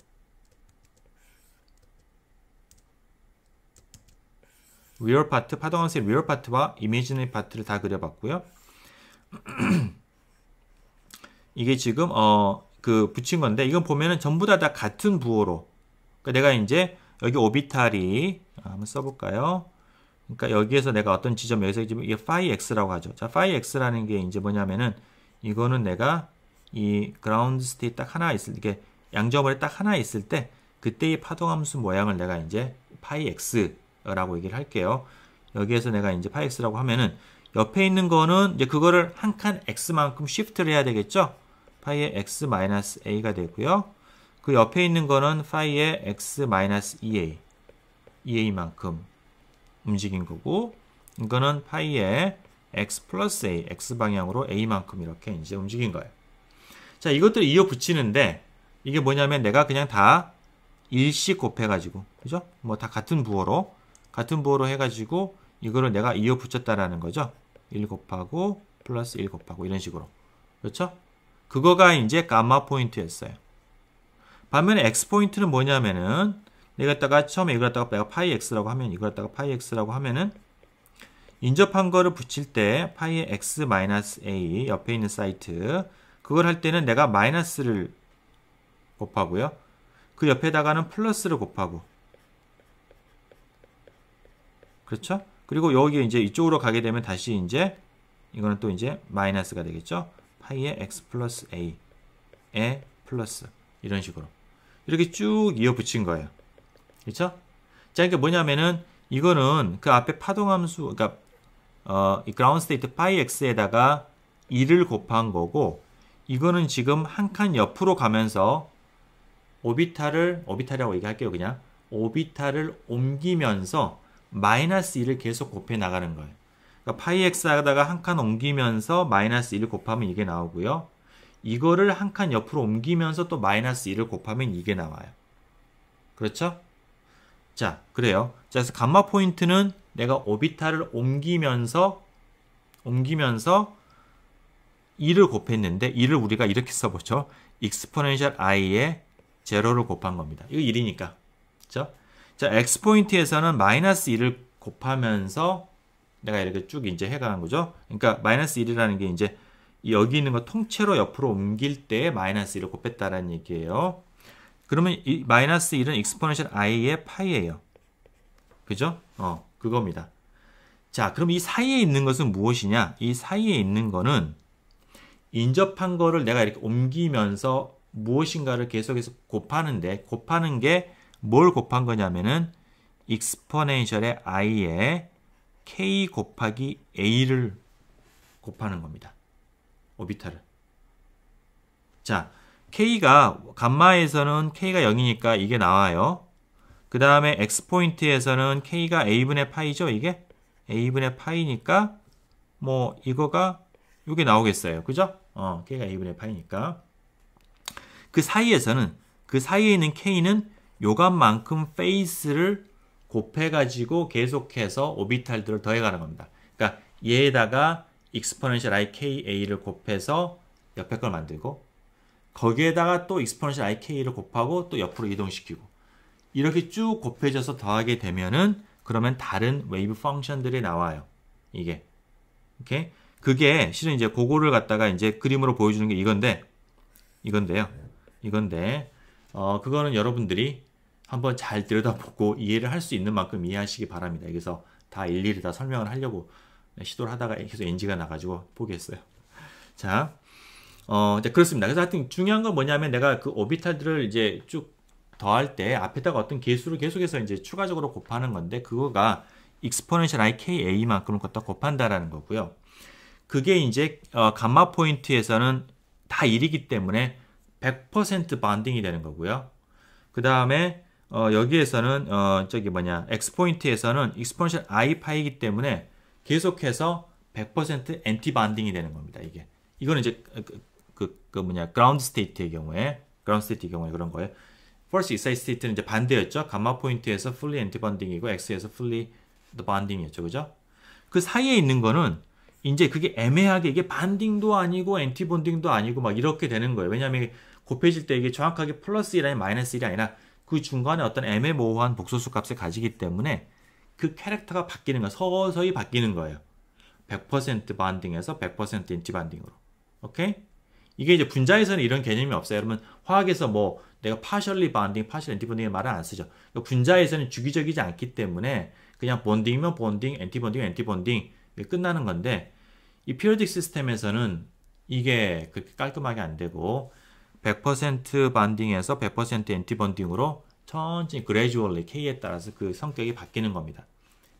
real part 파동함수의 real part와 imaginary part를 다 그려봤고요. 이게 지금 어 그 붙인 건데 이건 보면은 전부 다 다 같은 부호로 그러니까 내가 이제 여기 orbital이 아, 한번 써볼까요? 그러니까 여기에서 내가 어떤 지점 여기서 지금 이게 파이 x라고 하죠. 자, 파이 x라는 게 이제 뭐냐면은 이거는 내가 이 ground state 딱 하나 있을 게 양자 우물 딱 하나 있을 때 그때의 파동 함수 모양을 내가 이제 파이 x 라고 얘기를 할게요. 여기에서 내가 이제 파이 x라고 하면은 옆에 있는 거는 이제 그거를 한 칸 x만큼 shift를 해야 되겠죠? 파이의 x 마이너스 되고요. 그 옆에 있는 거는 파이의 x 마이너스 2a, 2a만큼 움직인 거고 이거는 파이의 x 플러스 a, x 방향으로 a만큼 이렇게 이제 움직인 거예요. 자, 이것들을 이어 붙이는데 이게 뭐냐면 내가 그냥 다 일씩 곱해가지고 그죠? 뭐 다 같은 부호로 같은 부호로 해가지고 이거를 내가 이어 붙였다라는 거죠. 1 곱하고 플러스 1 곱하고 이런 식으로 그렇죠? 그거가 이제 감마 포인트였어요. 반면에 x 포인트는 뭐냐면은 내가 갖다가 처음에 이걸 갖다가 내가 파이 x라고 하면 이걸 갖다가 파이 x라고 하면은 인접한 거를 붙일 때 파이의 x 마이너스 a 옆에 있는 사이트 그걸 할 때는 내가 마이너스를 곱하고요. 그 옆에다가는 플러스를 곱하고 그렇죠? 그리고 여기 이제 이쪽으로 가게 되면 다시 이제 이거는 또 이제 마이너스가 되겠죠? 파이의 x 플러스 a에 플러스 이런 식으로 이렇게 쭉 이어 붙인 거예요. 그렇죠? 자, 이게 뭐냐면은 이거는 그 앞에 파동함수 그러니까 어, 이 ground state 파이 x에다가 2를 곱한 거고 이거는 지금 한 칸 옆으로 가면서 오비탈을 오비탈이라고 얘기할게요. 그냥 오비탈을 옮기면서 마이너스 1을 계속 곱해 나가는 거예요. 그러니까 파이 x에다가 한 칸 옮기면서 마이너스 1을 곱하면 이게 나오고요. 이거를 한 칸 옆으로 옮기면서 또 마이너스 1을 곱하면 이게 나와요. 그렇죠? 자, 그래요. 자, 그래서 감마 포인트는 내가 오비탈을 옮기면서 옮기면서 2를 곱했는데 2를 우리가 이렇게 써보죠. exponential i에 제로를 곱한 겁니다. 이거 1이니까. 그죠? 자, x 포인트에서는 마이너스 1을 곱하면서 내가 이렇게 쭉 이제 해가는 거죠. 그러니까 마이너스 1이라는 게 이제 여기 있는 거 통째로 옆으로 옮길 때 마이너스 1을 곱했다라는 얘기예요. 그러면 이 마이너스 1은 익스포넨셜 i의 파이예요. 그죠? 어, 그겁니다. 자, 그럼 이 사이에 있는 것은 무엇이냐? 이 사이에 있는 거는 인접한 거를 내가 이렇게 옮기면서 무엇인가를 계속해서 곱하는데 곱하는 게 뭘 곱한 거냐면은 익스포넨셜의 i에 k 곱하기 a를 곱하는 겁니다. 오비탈을. 자, k가 감마에서는 k가 0이니까 이게 나와요. 그 다음에 x 포인트에서는 k가 a분의 파이죠, 이게? a분의 파이니까 뭐 이거가 이게 나오겠어요. 그죠? 어, k가 a분의 파이니까. 그 사이에서는 그 사이에 있는 k는 요감만큼 페이스를 곱해가지고 계속해서 오비탈들을 더해가는 겁니다. 그러니까 얘에다가 exponential ika를 곱해서 옆에 걸 만들고 거기에다가 또 exponential ik를 곱하고 또 옆으로 이동시키고 이렇게 쭉 곱해져서 더하게 되면은 그러면 다른 wave function들이 나와요. 이게 오케이 그게 실은 이제 그거를 갖다가 이제 그림으로 보여주는 게 이건데 이건데요. 이건데 어 그거는 여러분들이 한번 잘 들여다보고 이해를 할 수 있는 만큼 이해하시기 바랍니다. 그래서 다 일일이 다 설명을 하려고 시도를 하다가 계속 NG가 나가지고 포기했어요. 자, 어, 이제 그렇습니다. 그래서 하여튼 중요한 건 뭐냐면 내가 그 오비탈들을 이제 쭉 더할 때 앞에다가 어떤 개수를 계속해서 이제 추가적으로 곱하는 건데 그거가 익스포넨셜 ika만큼을 갖다 곱한다라는 거고요. 그게 이제 어, 감마 포인트에서는 다 1이기 때문에 100% 반딩이 되는 거고요. 그 다음에 어, 여기에서는 어, 저기 뭐냐 x 포인트에서는 exponential i 파이기 때문에 계속해서 100% anti bonding이 되는 겁니다. 이게 이거는 이제 그, 그, 그 뭐냐 ground state의 경우에 ground state의 경우에 그런 거예요. first excite state는 이제 반대였죠. 감마 포인트에서 fully anti bonding이고 x에서 fully the bonding이었죠. 그죠? 그 사이에 있는 거는 이제 그게 애매하게 이게 bonding도 아니고 anti bonding도 아니고 막 이렇게 되는 거예요. 왜냐하면 곱해질 때 이게 정확하게 플러스 1 아니 마이너스 1이 아니라 그 중간에 어떤 애매모호한 복소수 값을 가지기 때문에 그 캐릭터가 바뀌는 거 서서히 바뀌는 거예요. 100% bonding에서 100% anti bonding으로. 오케이? 이게 이제 분자에서는 이런 개념이 없어요. 여러분 화학에서 뭐 내가 partially bonding, partial anti-bonding의 말을 안 쓰죠. 그러니까 분자에서는 주기적이지 않기 때문에 그냥 bonding이면 bonding, anti-bonding, anti-bonding 끝나는 건데 이 피어딕 시스템에서는 이게 그렇게 깔끔하게 안 되고 100% 반딩에서 100% 엔티본딩으로 천천히 그레주얼리 K에 따라서 그 성격이 바뀌는 겁니다.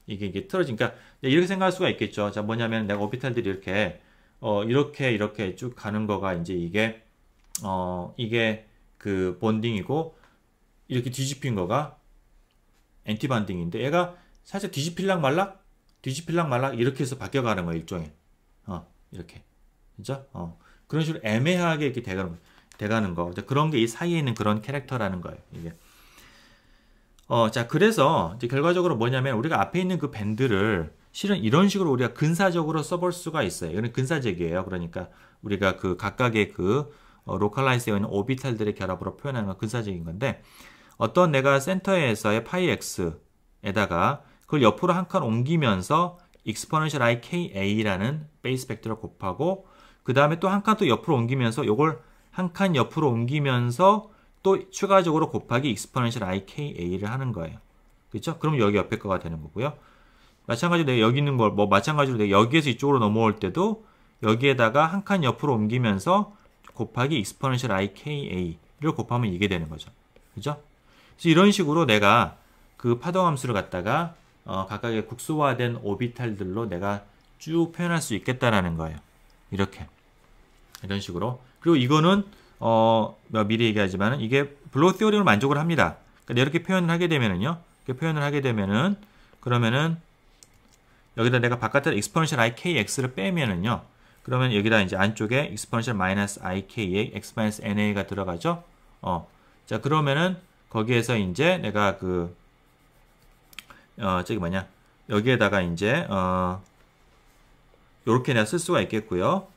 이게 이게 틀어지니까 이렇게 생각할 수가 있겠죠. 자 뭐냐면 내가 오비탈들이 이렇게 어 이렇게 이렇게 쭉 가는 거가 이제 이게 어 이게 그 본딩이고 이렇게 뒤집힌 거가 엔티 반딩인데 얘가 살짝 뒤집힐락 말락 뒤집힐락 말락 이렇게 해서 바뀌어 가는 거예요 일종의 어 이렇게 그죠? 어 그런 식으로 애매하게 이렇게 돼가는 돼가는 거 그런 게 이 사이에 있는 그런 캐릭터라는 거예요 이게 어, 자, 그래서 이제 결과적으로 뭐냐면 우리가 앞에 있는 그 밴드를 실은 이런 식으로 우리가 근사적으로 써볼 수가 있어요. 이거는 근사적이에요. 그러니까 우리가 그 각각의 그 어, localize 되어 있는 오비탈들의 결합으로 표현하는 건 근사적인 건데 어떤 내가 센터에서의 파이 x에다가 그걸 옆으로 한 칸 옮기면서 exponential i k a라는 베이스 벡터를 곱하고 그 다음에 또 한 칸 또 옆으로 옮기면서 요걸 한 칸 옆으로 옮기면서 또 추가적으로 곱하기 exponential ika를 하는 거예요. 그렇죠? 그럼 여기 옆에 거가 되는 거고요. 마찬가지로 내가 여기 있는 걸 뭐 마찬가지로 내가 여기에서 이쪽으로 넘어올 때도 여기에다가 한 칸 옆으로 옮기면서 곱하기 exponential ika를 곱하면 이게 되는 거죠. 그죠? 그래서 이런 식으로 내가 그 파동 함수를 갖다가 어, 각각의 국소화된 오비탈들로 내가 쭉 표현할 수 있겠다라는 거예요. 이렇게 이런 식으로 그리고 이거는 어, 뭐 미리 얘기하지만 이게 블로우 티어리로 만족을 합니다. 그러니까 이렇게 표현을 하게 되면은요. 이렇게 표현을 하게 되면은 그러면은 여기다 내가 바깥에 exponential ikx를 빼면은요. 그러면 여기다 이제 안쪽에 exponential minus ik의 x minus na가 들어가죠. 어. 자, 그러면은 거기에서 이제 내가 그 어, 저기 뭐냐? 여기에다가 이제 어 요렇게 내가 쓸 수가 있겠고요.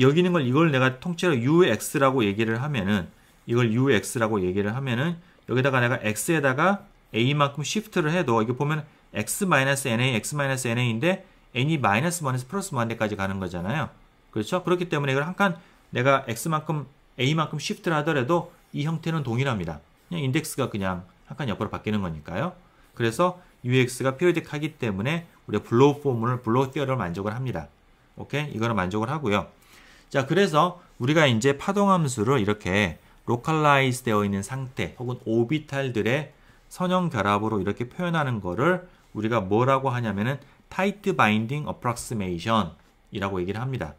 여기 있는 걸 이걸 내가 통째로 ux라고 얘기를 하면은 이걸 ux라고 얘기를 하면은 여기다가 내가 x에다가 a만큼 시프트를 해도 이게 보면 x-na, x-na인데 n이 마이너스 1에서 플러스 1까지 가는 거잖아요. 그렇죠? 그렇기 때문에 이걸 한 칸 내가 x만큼 a만큼 시프트를 하더라도 이 형태는 동일합니다. 그냥 인덱스가 그냥 한 칸 옆으로 바뀌는 거니까요. 그래서 ux가 periodic하기 때문에 우리가 블로우 포문을 블로우 티어를 만족을 합니다. 오케이? 이거는 만족을 하고요. 자, 그래서 우리가 이제 파동함수를 이렇게 localize 되어 있는 상태 혹은 오비탈들의 선형 결합으로 이렇게 표현하는 거를 우리가 뭐라고 하냐면은 tight binding approximation 이라고 얘기를 합니다.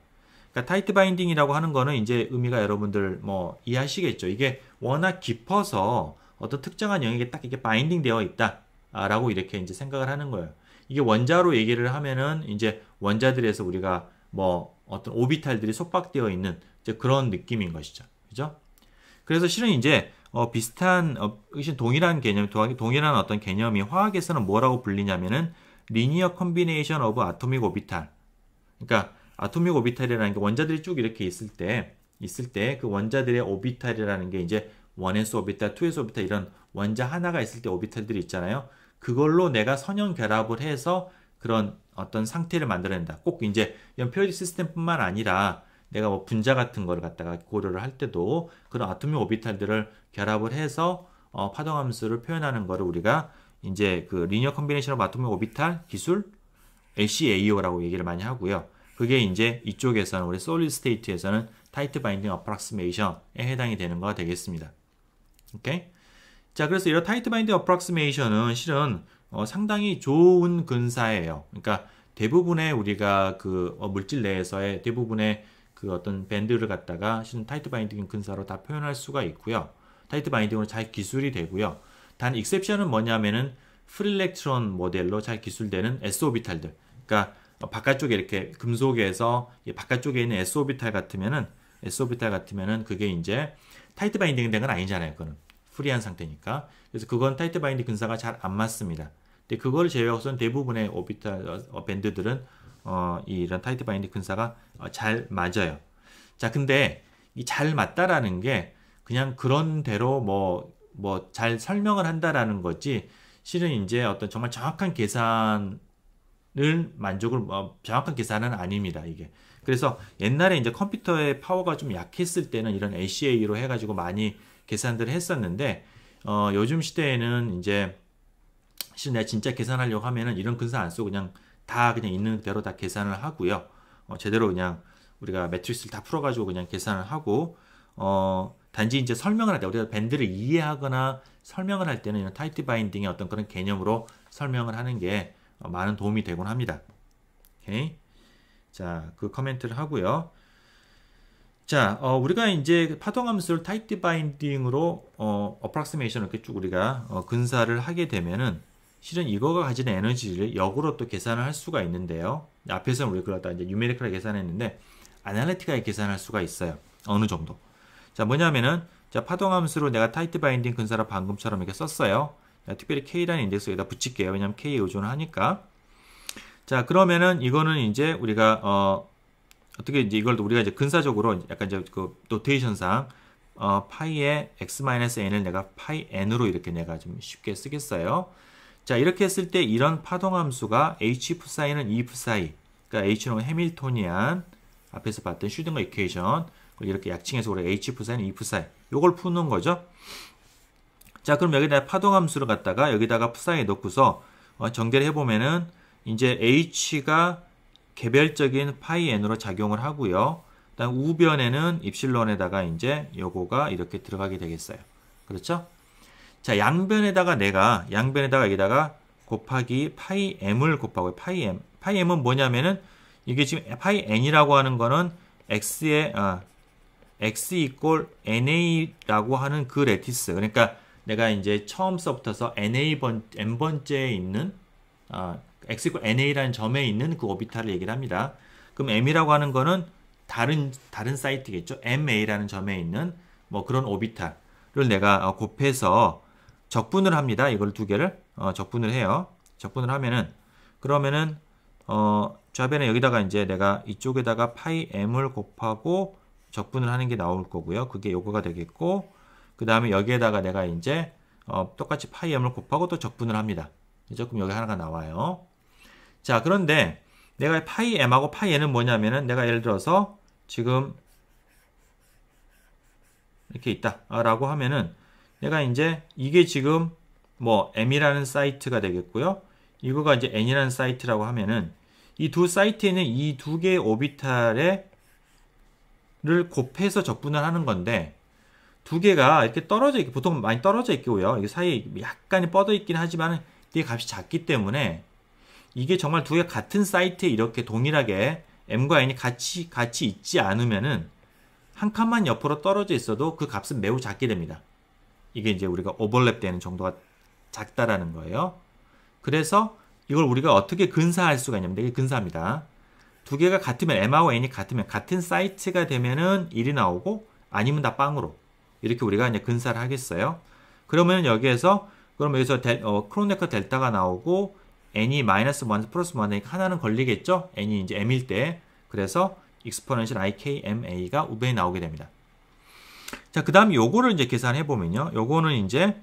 그러니까 tight binding이라고 하는 거는 이제 의미가 여러분들 뭐 이해하시겠죠. 이게 워낙 깊어서 어떤 특정한 영역에 딱 이렇게 binding 되어 있다. 라고 이렇게 이제 생각을 하는 거예요. 이게 원자로 얘기를 하면은 이제 원자들에서 우리가 뭐 어떤 오비탈들이 속박되어 있는 그런 느낌인 것이죠. 그죠? 그래서 실은 이제 어, 비슷한 어, 동일한 개념, 동일한 어떤 개념이 화학에서는 뭐라고 불리냐면은 linear combination of atomic orbital. 그러니까 atomic orbital이라는 게 원자들이 쭉 이렇게 있을 때 있을 때 그 원자들의 오비탈이라는 게 이제 1s 오비탈, 2s 오비탈 이런 원자 하나가 있을 때 오비탈들이 있잖아요. 그걸로 내가 선형 결합을 해서 그런 어떤 상태를 만들어낸다. 꼭 이제 이런 periodic 시스템뿐만 아니라 내가 뭐 분자 같은 걸 갖다가 고려를 할 때도 그런 atomic orbital들을 결합을 해서 어, 파동 함수를 표현하는 거를 우리가 이제 그 linear combination of atomic orbital 기술 LCAO라고 얘기를 많이 하고요. 그게 이제 이쪽에서는 우리 solid state에서는 tight binding approximation에 해당이 되는 거가 되겠습니다. 오케이? 자, 그래서 이런 tight binding approximation은 실은 어, 상당히 좋은 근사예요. 그러니까 대부분의 우리가 그 어, 물질 내에서의 대부분의 그 어떤 밴드를 갖다가 실은 tight binding 근사로 다 표현할 수가 있고요. tight binding으로 잘 기술이 되고요. 단 exception은 뭐냐면은 free electron 모델로 잘 기술되는 S오비탈들. 그러니까 바깥쪽에 이렇게 금속에서 바깥쪽에 있는 S오비탈 같으면은 S오비탈 같으면은 그게 이제 tight binding 된 건 아니잖아요. 그거는 free한 상태니까. 그래서 그건 tight binding 근사가 잘 안 맞습니다. 근데 그걸 제외하고선 대부분의 오비탈 어, 밴드들은 어, 이런 tight binding 근사가 어, 잘 맞아요. 자, 근데 이 잘 맞다라는 게 그냥 그런 대로 뭐 뭐 잘 설명을 한다라는 거지 실은 이제 어떤 정말 정확한 계산을 만족을 어, 정확한 계산은 아닙니다. 이게. 그래서 옛날에 이제 컴퓨터의 파워가 좀 약했을 때는 이런 LCAO로 해가지고 많이 계산들을 했었는데 어, 요즘 시대에는 이제 실제 내가 진짜 계산하려고 하면은 이런 근사 안 쓰고 그냥 다 그냥 있는 대로 다 계산을 하고요. 어, 제대로 그냥 우리가 matrix를 다 풀어가지고 그냥 계산을 하고 어, 단지 이제 설명을 할 때 우리가 밴드를 이해하거나 설명을 할 때는 이런 tight binding의 어떤 그런 개념으로 설명을 하는 게 어, 많은 도움이 되곤 합니다. 오케이. 자, 그 comment를 하고요. 자, 어, 우리가 이제 파동 함수를 tight binding으로 어, approximation 이렇게 쭉 우리가 어, 근사를 하게 되면은 실은 이거가 가지는 에너지를 역으로 또 계산을 할 수가 있는데요. 앞에서는 우리가 그걸 다 이제 numerical하게 계산했는데 analytical하게 계산할 수가 있어요. 어느 정도. 자, 뭐냐면은 자, 파동 함수로 내가 tight binding 근사를 방금처럼 이렇게 썼어요. 자, 특별히 K라는 인덱스 여기다 붙일게요. 왜냐면 K에 의존을 하니까. 자, 그러면은 이거는 이제 우리가 어 어떻게 이제 이걸 우리가 이제 근사적으로 약간 이제 그 노테이션상 어 파이의 x-n을 내가 파이 n으로 이렇게 내가 좀 쉽게 쓰겠어요. 자, 이렇게 했을 때 이런 파동 함수가 hf 사이는 ef 사이 그러니까 h는 해밀토니안 앞에서 봤던 슈딩거 이퀘이션 이렇게 약칭해서 우리가 hf 사이는 ef 사이 요걸 푸는 거죠. 자, 그럼 여기다 파동 함수를 갖다가 여기다가 푸사에 넣고서 어, 전개를 해보면은 이제 h가 개별적인 파이 n으로 작용을 하고요. 그다음 우변에는 입실론에다가 이제 요거가 이렇게 들어가게 되겠어요. 그렇죠? 자, 양변에다가 내가 양변에다가 여기다가 곱하기 파이 m을 곱하고 파이 m. 파이 m은 뭐냐면은 이게 지금 파이 n이라고 하는 거는 x의 아, x na라고 하는 그 lattice. 그러니까 내가 이제 처음서부터서 na 번 n 번째에 있는 아, x 이꼴 na라는 점에 있는 그 오비탈을 얘기를 합니다. 그럼 m이라고 하는 거는 다른 다른 사이트겠죠. ma라는 점에 있는 뭐 그런 오비탈을 내가 어, 곱해서 적분을 합니다. 이걸 두 개를 어, 적분을 해요. 적분을 하면은 그러면은 어, 좌변에 여기다가 이제 내가 이쪽에다가 파이 m을 곱하고 적분을 하는 게 나올 거고요. 그게 요거가 되겠고 그 다음에 여기에다가 내가 이제 어, 똑같이 파이 m을 곱하고 또 적분을 합니다. 조금 여기 하나가 나와요. 자 그런데 내가 파이 m하고 파이 n은 뭐냐면은 내가 예를 들어서 지금 이렇게 있다 라고 하면은 내가 이제 이게 지금 뭐 m이라는 사이트가 되겠고요. 이거가 이제 n이라는 사이트라고 하면은 이 두 사이트에 는 이 두 개의 오비탈에 를 곱해서 적분을 하는 건데 두 개가 이렇게 떨어져 있고 보통 많이 떨어져 있고요. 이게 사이에 약간이 뻗어 있긴 하지만 이게 값이 작기 때문에 이게 정말 두 개 같은 사이트에 이렇게 동일하게 m과 n이 같이 같이 있지 않으면은 한 칸만 옆으로 떨어져 있어도 그 값은 매우 작게 됩니다. 이게 이제 우리가 오버랩 되는 정도가 작다라는 거예요. 그래서 이걸 우리가 어떻게 근사할 수가 있냐면 이게 근사합니다. 두 개가 같으면 M하고 N이 같으면 같은 사이트가 되면은 1이 나오고 아니면 다 빵으로 이렇게 우리가 이제 근사를 하겠어요. 그러면 여기에서 그럼 여기서 델, 어, 크로네커 델타가 나오고 n이 마이너스 1 플러스 1이니까 하나는 걸리겠죠? n이 이제 m일 때 그래서 exponential ikma가 우변에 나오게 됩니다. 자, 그 다음 요거를 이제 계산해 보면요. 요거는 이제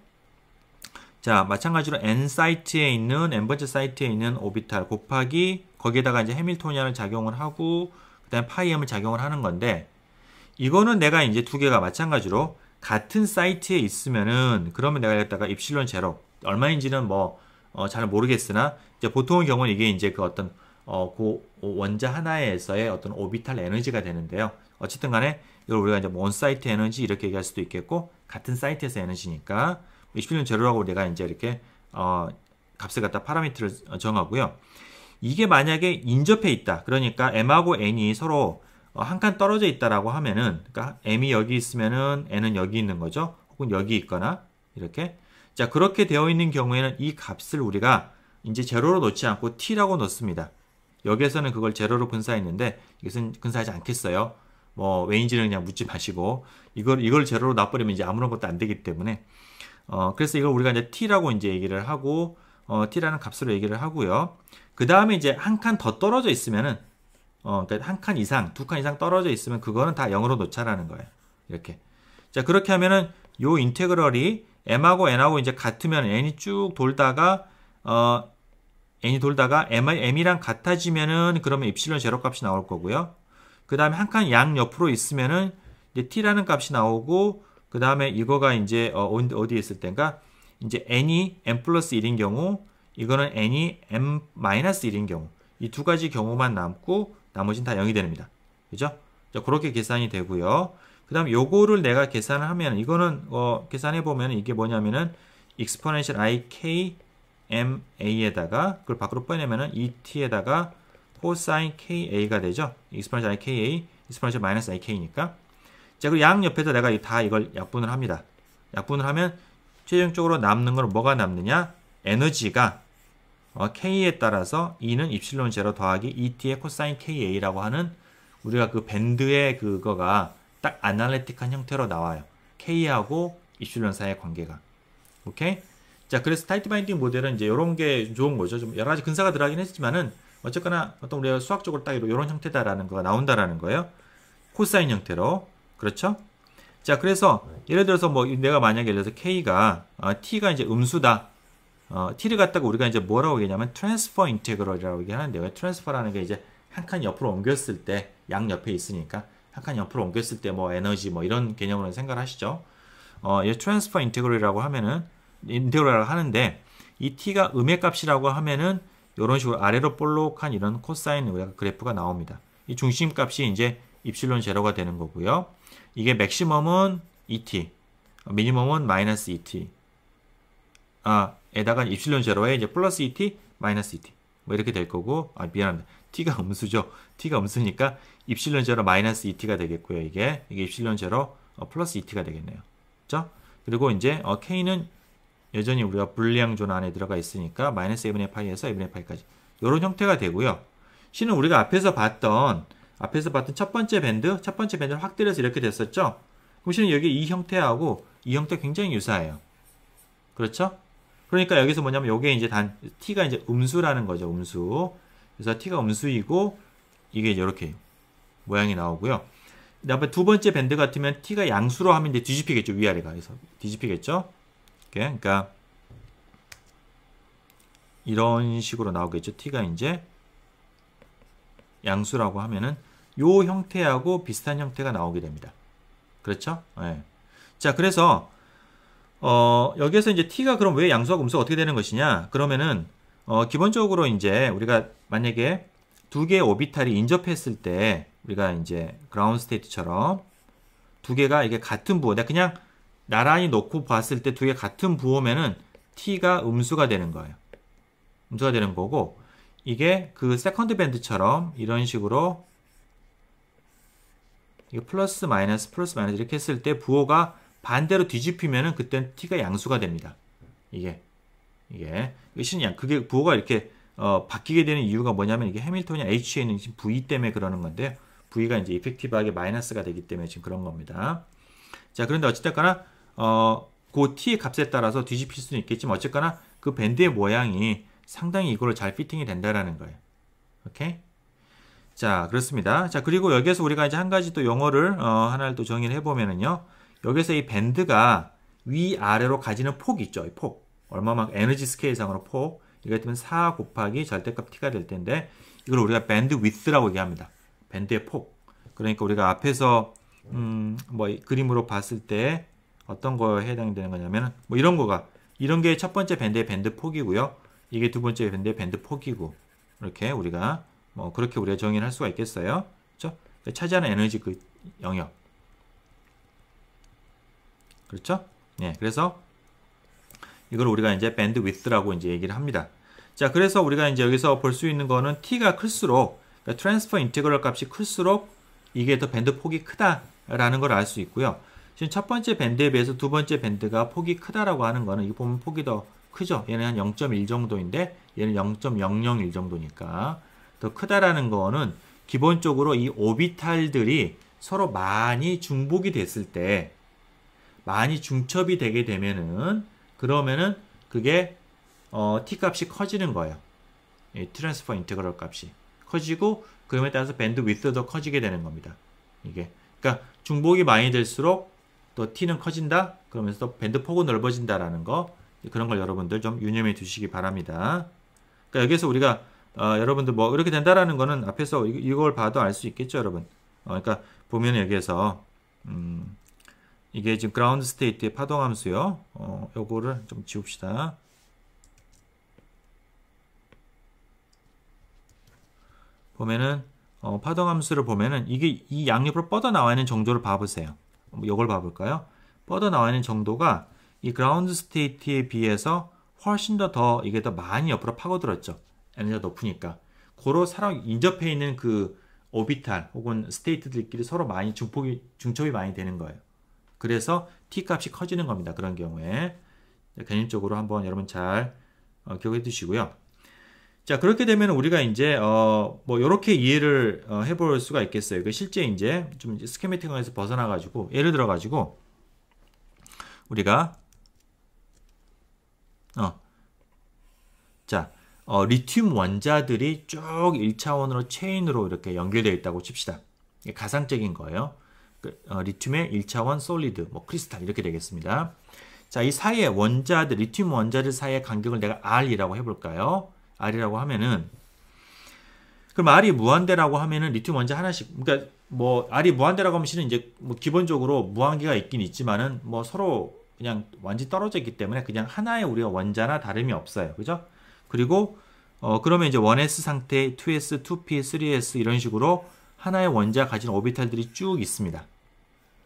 자, 마찬가지로 n 사이트에 있는 n 번째 사이트에 있는 오비탈 곱하기 거기에다가 이제 해밀토니안을 작용을 하고 그다음에 파이 m을 작용을 하는 건데 이거는 내가 이제 두 개가 마찬가지로 같은 사이트에 있으면은 그러면 내가 여기다가 입실론 제로 얼마인지는 뭐 잘 어, 모르겠으나 이제 보통의 경우는 이게 이제 그 어떤 어, 그 원자 하나에서의 어떤 오비탈 에너지가 되는데요. 어쨌든 간에 이걸 우리가 이제 on-site 에너지 이렇게 얘기할 수도 있겠고 같은 사이트에서 에너지니까 입실론 제로라고 내가 이제 이렇게 어, 값을 갖다 파라미터를 정하고요. 이게 만약에 인접해 있다. 그러니까 m하고 n이 서로 어, 한칸 떨어져 있다라고 하면은 그러니까 m이 여기 있으면은 n은 여기 있는 거죠. 혹은 여기 있거나 이렇게 자 그렇게 되어 있는 경우에는 이 값을 우리가 이제 제로로 놓지 않고 t라고 놓습니다. 여기에서는 그걸 제로로 근사했는데 이것은 근사하지 않겠어요. 뭐 왜인지는 그냥 묻지 마시고 이걸 이걸 제로로 놔버리면 이제 아무런 것도 안 되기 때문에 어 그래서 이걸 우리가 이제 t라고 이제 얘기를 하고 어 t라는 값으로 얘기를 하고요. 그 다음에 이제 한 칸 더 떨어져 있으면은 어, 그러니까 한 칸 이상, 두 칸 이상 떨어져 있으면 그거는 다 0으로 놓자라는 거예요. 이렇게. 자, 그렇게 하면은 요 인테그럴이 m하고 n하고 이제 같으면 n이 쭉 돌다가 어 n이 돌다가 m, m이랑 같아지면은 그러면 입실론 제로 값이 나올 거고요. 그 다음에 한 칸 양 옆으로 있으면은 이제 t라는 값이 나오고 그 다음에 이거가 이제 어, 어디에 있을 때인가 이제 n이 m 플러스 1인 경우 이거는 n이 m 마이너스 1인 경우 이 두 가지 경우만 남고 나머지는 다 0이 됩니다. 그죠? 자, 그렇게 계산이 되고요. 그 다음 요거를 내가 계산을 하면 이거는 어, 계산해 보면 이게 뭐냐면은 exponential i k m a에다가 그걸 밖으로 빼내면은 e t에다가 cosine k a가 되죠. exponential i k a, exponential 마이너스 i k니까. 자, 그리고 양 옆에서 내가 다 이걸 약분을 합니다. 약분을 하면 최종적으로 남는 건 뭐가 남느냐? 에너지가 어, k에 따라서 e는 입실론 제로 더하기 2t의 코사인 ka라고 하는 우리가 그 밴드의 그거가 딱 analytic한 형태로 나와요. k하고 입실론 사이의 관계가. 오케이? 자, 그래서 tight binding 모델은 이제 이런 게 좋은 거죠. 좀 여러 가지 근사가 들어가긴 했지만은 어쨌거나 어떤 우리가 수학적으로 딱 이런 형태다라는 거가 나온다라는 거예요. 코사인 형태로. 그렇죠? 자, 그래서 예를 들어서 뭐 내가 만약에 예를 들어서 k가 어, t가 이제 음수다. 어, t를 갖다가 우리가 이제 뭐라고 얘기하냐면 transfer integral이라고 얘기하는데 왜 transfer라는 게 이제 한 칸 옆으로 옮겼을 때 양 옆에 있으니까 한칸 옆으로 옮겼을 때 뭐 에너지 뭐 이런 개념으로 생각을 하시죠. 어, 이 transfer integral이라고 하면은 integral이라고 하는데 이 t가 음의 값이라고 하면은 이런 식으로 아래로 볼록한 이런 코사인 그래프가 나옵니다. 이 중심 값이 이제 입실론 제로가 되는 거고요. 이게 맥시멈은 ET, 미니멈은 마이너스 ET. 아, 에다가 입실론 제로에 이제 플러스 2t, 마이너스 2t. 뭐 이렇게 될 거고, 아, 미안합니다. T가 음수죠. T가 음수니까 입실론 제로 마이너스 2t가 되겠고요. 이게, 이게 입실론 제로 어, 플러스 2t가 되겠네요. 그죠? 그리고 이제 어, K는 여전히 우리가 Brillouin zone 안에 들어가 있으니까 마이너스 a분의 파이에서 a분의 파이까지. 이런 형태가 되고요. C는 우리가 앞에서 봤던 앞에서 봤던 첫 번째 밴드, 첫 번째 밴드를 확대해서 이렇게 됐었죠? 보시면 여기 이 형태하고 이 형태 굉장히 유사해요. 그렇죠? 그러니까 여기서 뭐냐면 요게 이제 단 t가 이제 음수라는 거죠. 음수. 그래서 t가 음수이고 이게 이렇게 모양이 나오고요. 그다음에 두 번째 밴드 같으면 t가 양수로 하면 이제 뒤집히겠죠. 위아래가. 그래서 뒤집히겠죠. 이렇게. 그러니까 이런 식으로 나오겠죠. t가 이제 양수라고 하면은 요 형태하고 비슷한 형태가 나오게 됩니다. 그렇죠? 네. 자, 그래서 어, 여기에서 이제 t가 그럼 왜 양수하고 음수가 어떻게 되는 것이냐? 그러면은 어, 기본적으로 이제 우리가 만약에 두 개의 오비탈이 인접했을 때 우리가 이제 그라운드 스테이트처럼 두 개가 이게 같은 부호, 내가 그냥 나란히 놓고 봤을 때 두 개 같은 부호면은 t가 음수가 되는 거예요. 음수가 되는 거고 이게 그 second 밴드처럼 이런 식으로 이게 플러스 마이너스 플러스 마이너스 이렇게 했을 때 부호가 반대로 뒤집히면은 그땐 t가 양수가 됩니다. 이게 이게 신양 그게 부호가 이렇게 어, 바뀌게 되는 이유가 뭐냐면 이게 Hamiltonian h에 있는 v 때문에 그러는 건데 v가 이제 이펙티브하게 마이너스가 되기 때문에 지금 그런 겁니다. 자 그런데 어찌됐거나 어, 그 t의 값에 따라서 뒤집힐 수는 있겠지만 어쨌거나 그 밴드의 모양이 상당히 이거를 잘 피팅이 된다라는 거예요. 오케이? 자, 그렇습니다. 자, 그리고 여기에서 우리가 이제 한 가지 또 영어를 어, 하나를 또 정의를 해보면은요. 여기서 이 밴드가 위아래로 가지는 폭이 있죠. 이 폭. 얼마만큼 에너지 스케일상으로 폭. 이거 같으면 4 곱하기 절대값 t가 될 텐데 이걸 우리가 band width라고 얘기합니다. 밴드의 폭. 그러니까 우리가 앞에서 음, 뭐 그림으로 봤을 때 어떤 거에 해당되는 거냐면 뭐 이런 거가 이런 게 첫 번째 밴드의 밴드 폭이고요. 이게 두 번째 밴드 밴드 폭이고 이렇게 우리가 뭐 그렇게 우리가 정의를 할 수가 있겠어요. 그렇죠? 그러니까 차지하는 에너지 그 영역. 그렇죠? 네, 그래서 이걸 우리가 이제 band width라고 이제 얘기를 합니다. 자, 그래서 우리가 이제 여기서 볼 수 있는 거는 t가 클수록 그러니까 transfer integral 값이 클수록 이게 더 밴드 폭이 크다라는 걸 알 수 있고요. 지금 첫 번째 밴드에 비해서 두 번째 밴드가 폭이 크다라고 하는 거는 이거 보면 폭이 더 크죠. 얘는 한 0.1 정도인데 얘는 0.001 정도니까 더 크다라는 거는 기본적으로 이 오비탈들이 서로 많이 중복이 됐을 때 많이 중첩이 되게 되면은 그러면은 그게 어, t 값이 커지는 거예요. 이 transfer integral 값이 커지고 그럼에 따라서 band width도 커지게 되는 겁니다. 이게 그러니까 중복이 많이 될수록 또 t는 커진다. 그러면서 밴드 폭은 넓어진다라는 거 그런 걸 여러분들 좀 유념해 두시기 바랍니다. 그러니까 여기서 우리가 어, 여러분들 뭐 이렇게 된다라는 거는 앞에서 이, 걸 봐도 알 수 있겠죠, 여러분. 어, 그러니까 보면 여기에서 음, 이게 지금 ground state의 파동 함수요. 어, 요거를 좀 지웁시다. 보면은 어, 파동 함수를 보면은 이게 이 양옆으로 뻗어 나와 있는 정도를 봐보세요. 이걸 봐볼까요? 뻗어 나와 있는 정도가 이 ground state에 비해서 훨씬 더 더 이게 더 많이 옆으로 파고들었죠. 에너지가 높으니까. 고로 사람 인접해 있는 그 오비탈 혹은 스테이트들끼리 서로 많이 중폭이, 중첩이 많이 되는 거예요. 그래서 t 값이 커지는 겁니다. 그런 경우에 개념적으로 한번 여러분 잘 어, 기억해 두시고요. 자 그렇게 되면 우리가 이제 어, 뭐 이렇게 이해를 어, 해볼 수가 있겠어요. 그 실제 이제 좀 스케메틱에서 벗어나 가지고 예를 들어 가지고 우리가 어, 자 어, 리튬 원자들이 쭉 1차원으로 체인으로 이렇게 연결되어 있다고 칩시다. 가상적인 거예요. 그, 어, 리튬의 1차원 solid, 뭐 크리스탈 이렇게 되겠습니다. 자, 이 사이에 원자들, 리튬 원자들 사이의 간격을 내가 R이라고 해볼까요? R이라고 하면은 그럼 R이 무한대라고 하면은 리튬 원자 하나씩 그러니까 뭐 R이 무한대라고 하면 실은 이제 뭐 기본적으로 무한 개가 있긴 있지만은 뭐 서로 그냥 완전히 떨어져 있기 때문에 그냥 하나의 우리가 원자나 다름이 없어요. 그죠? 그리고 어 그러면 이제 1s 상태, 2s, 2p, 3s 이런 식으로 하나의 원자 가진 오비탈들이 쭉 있습니다.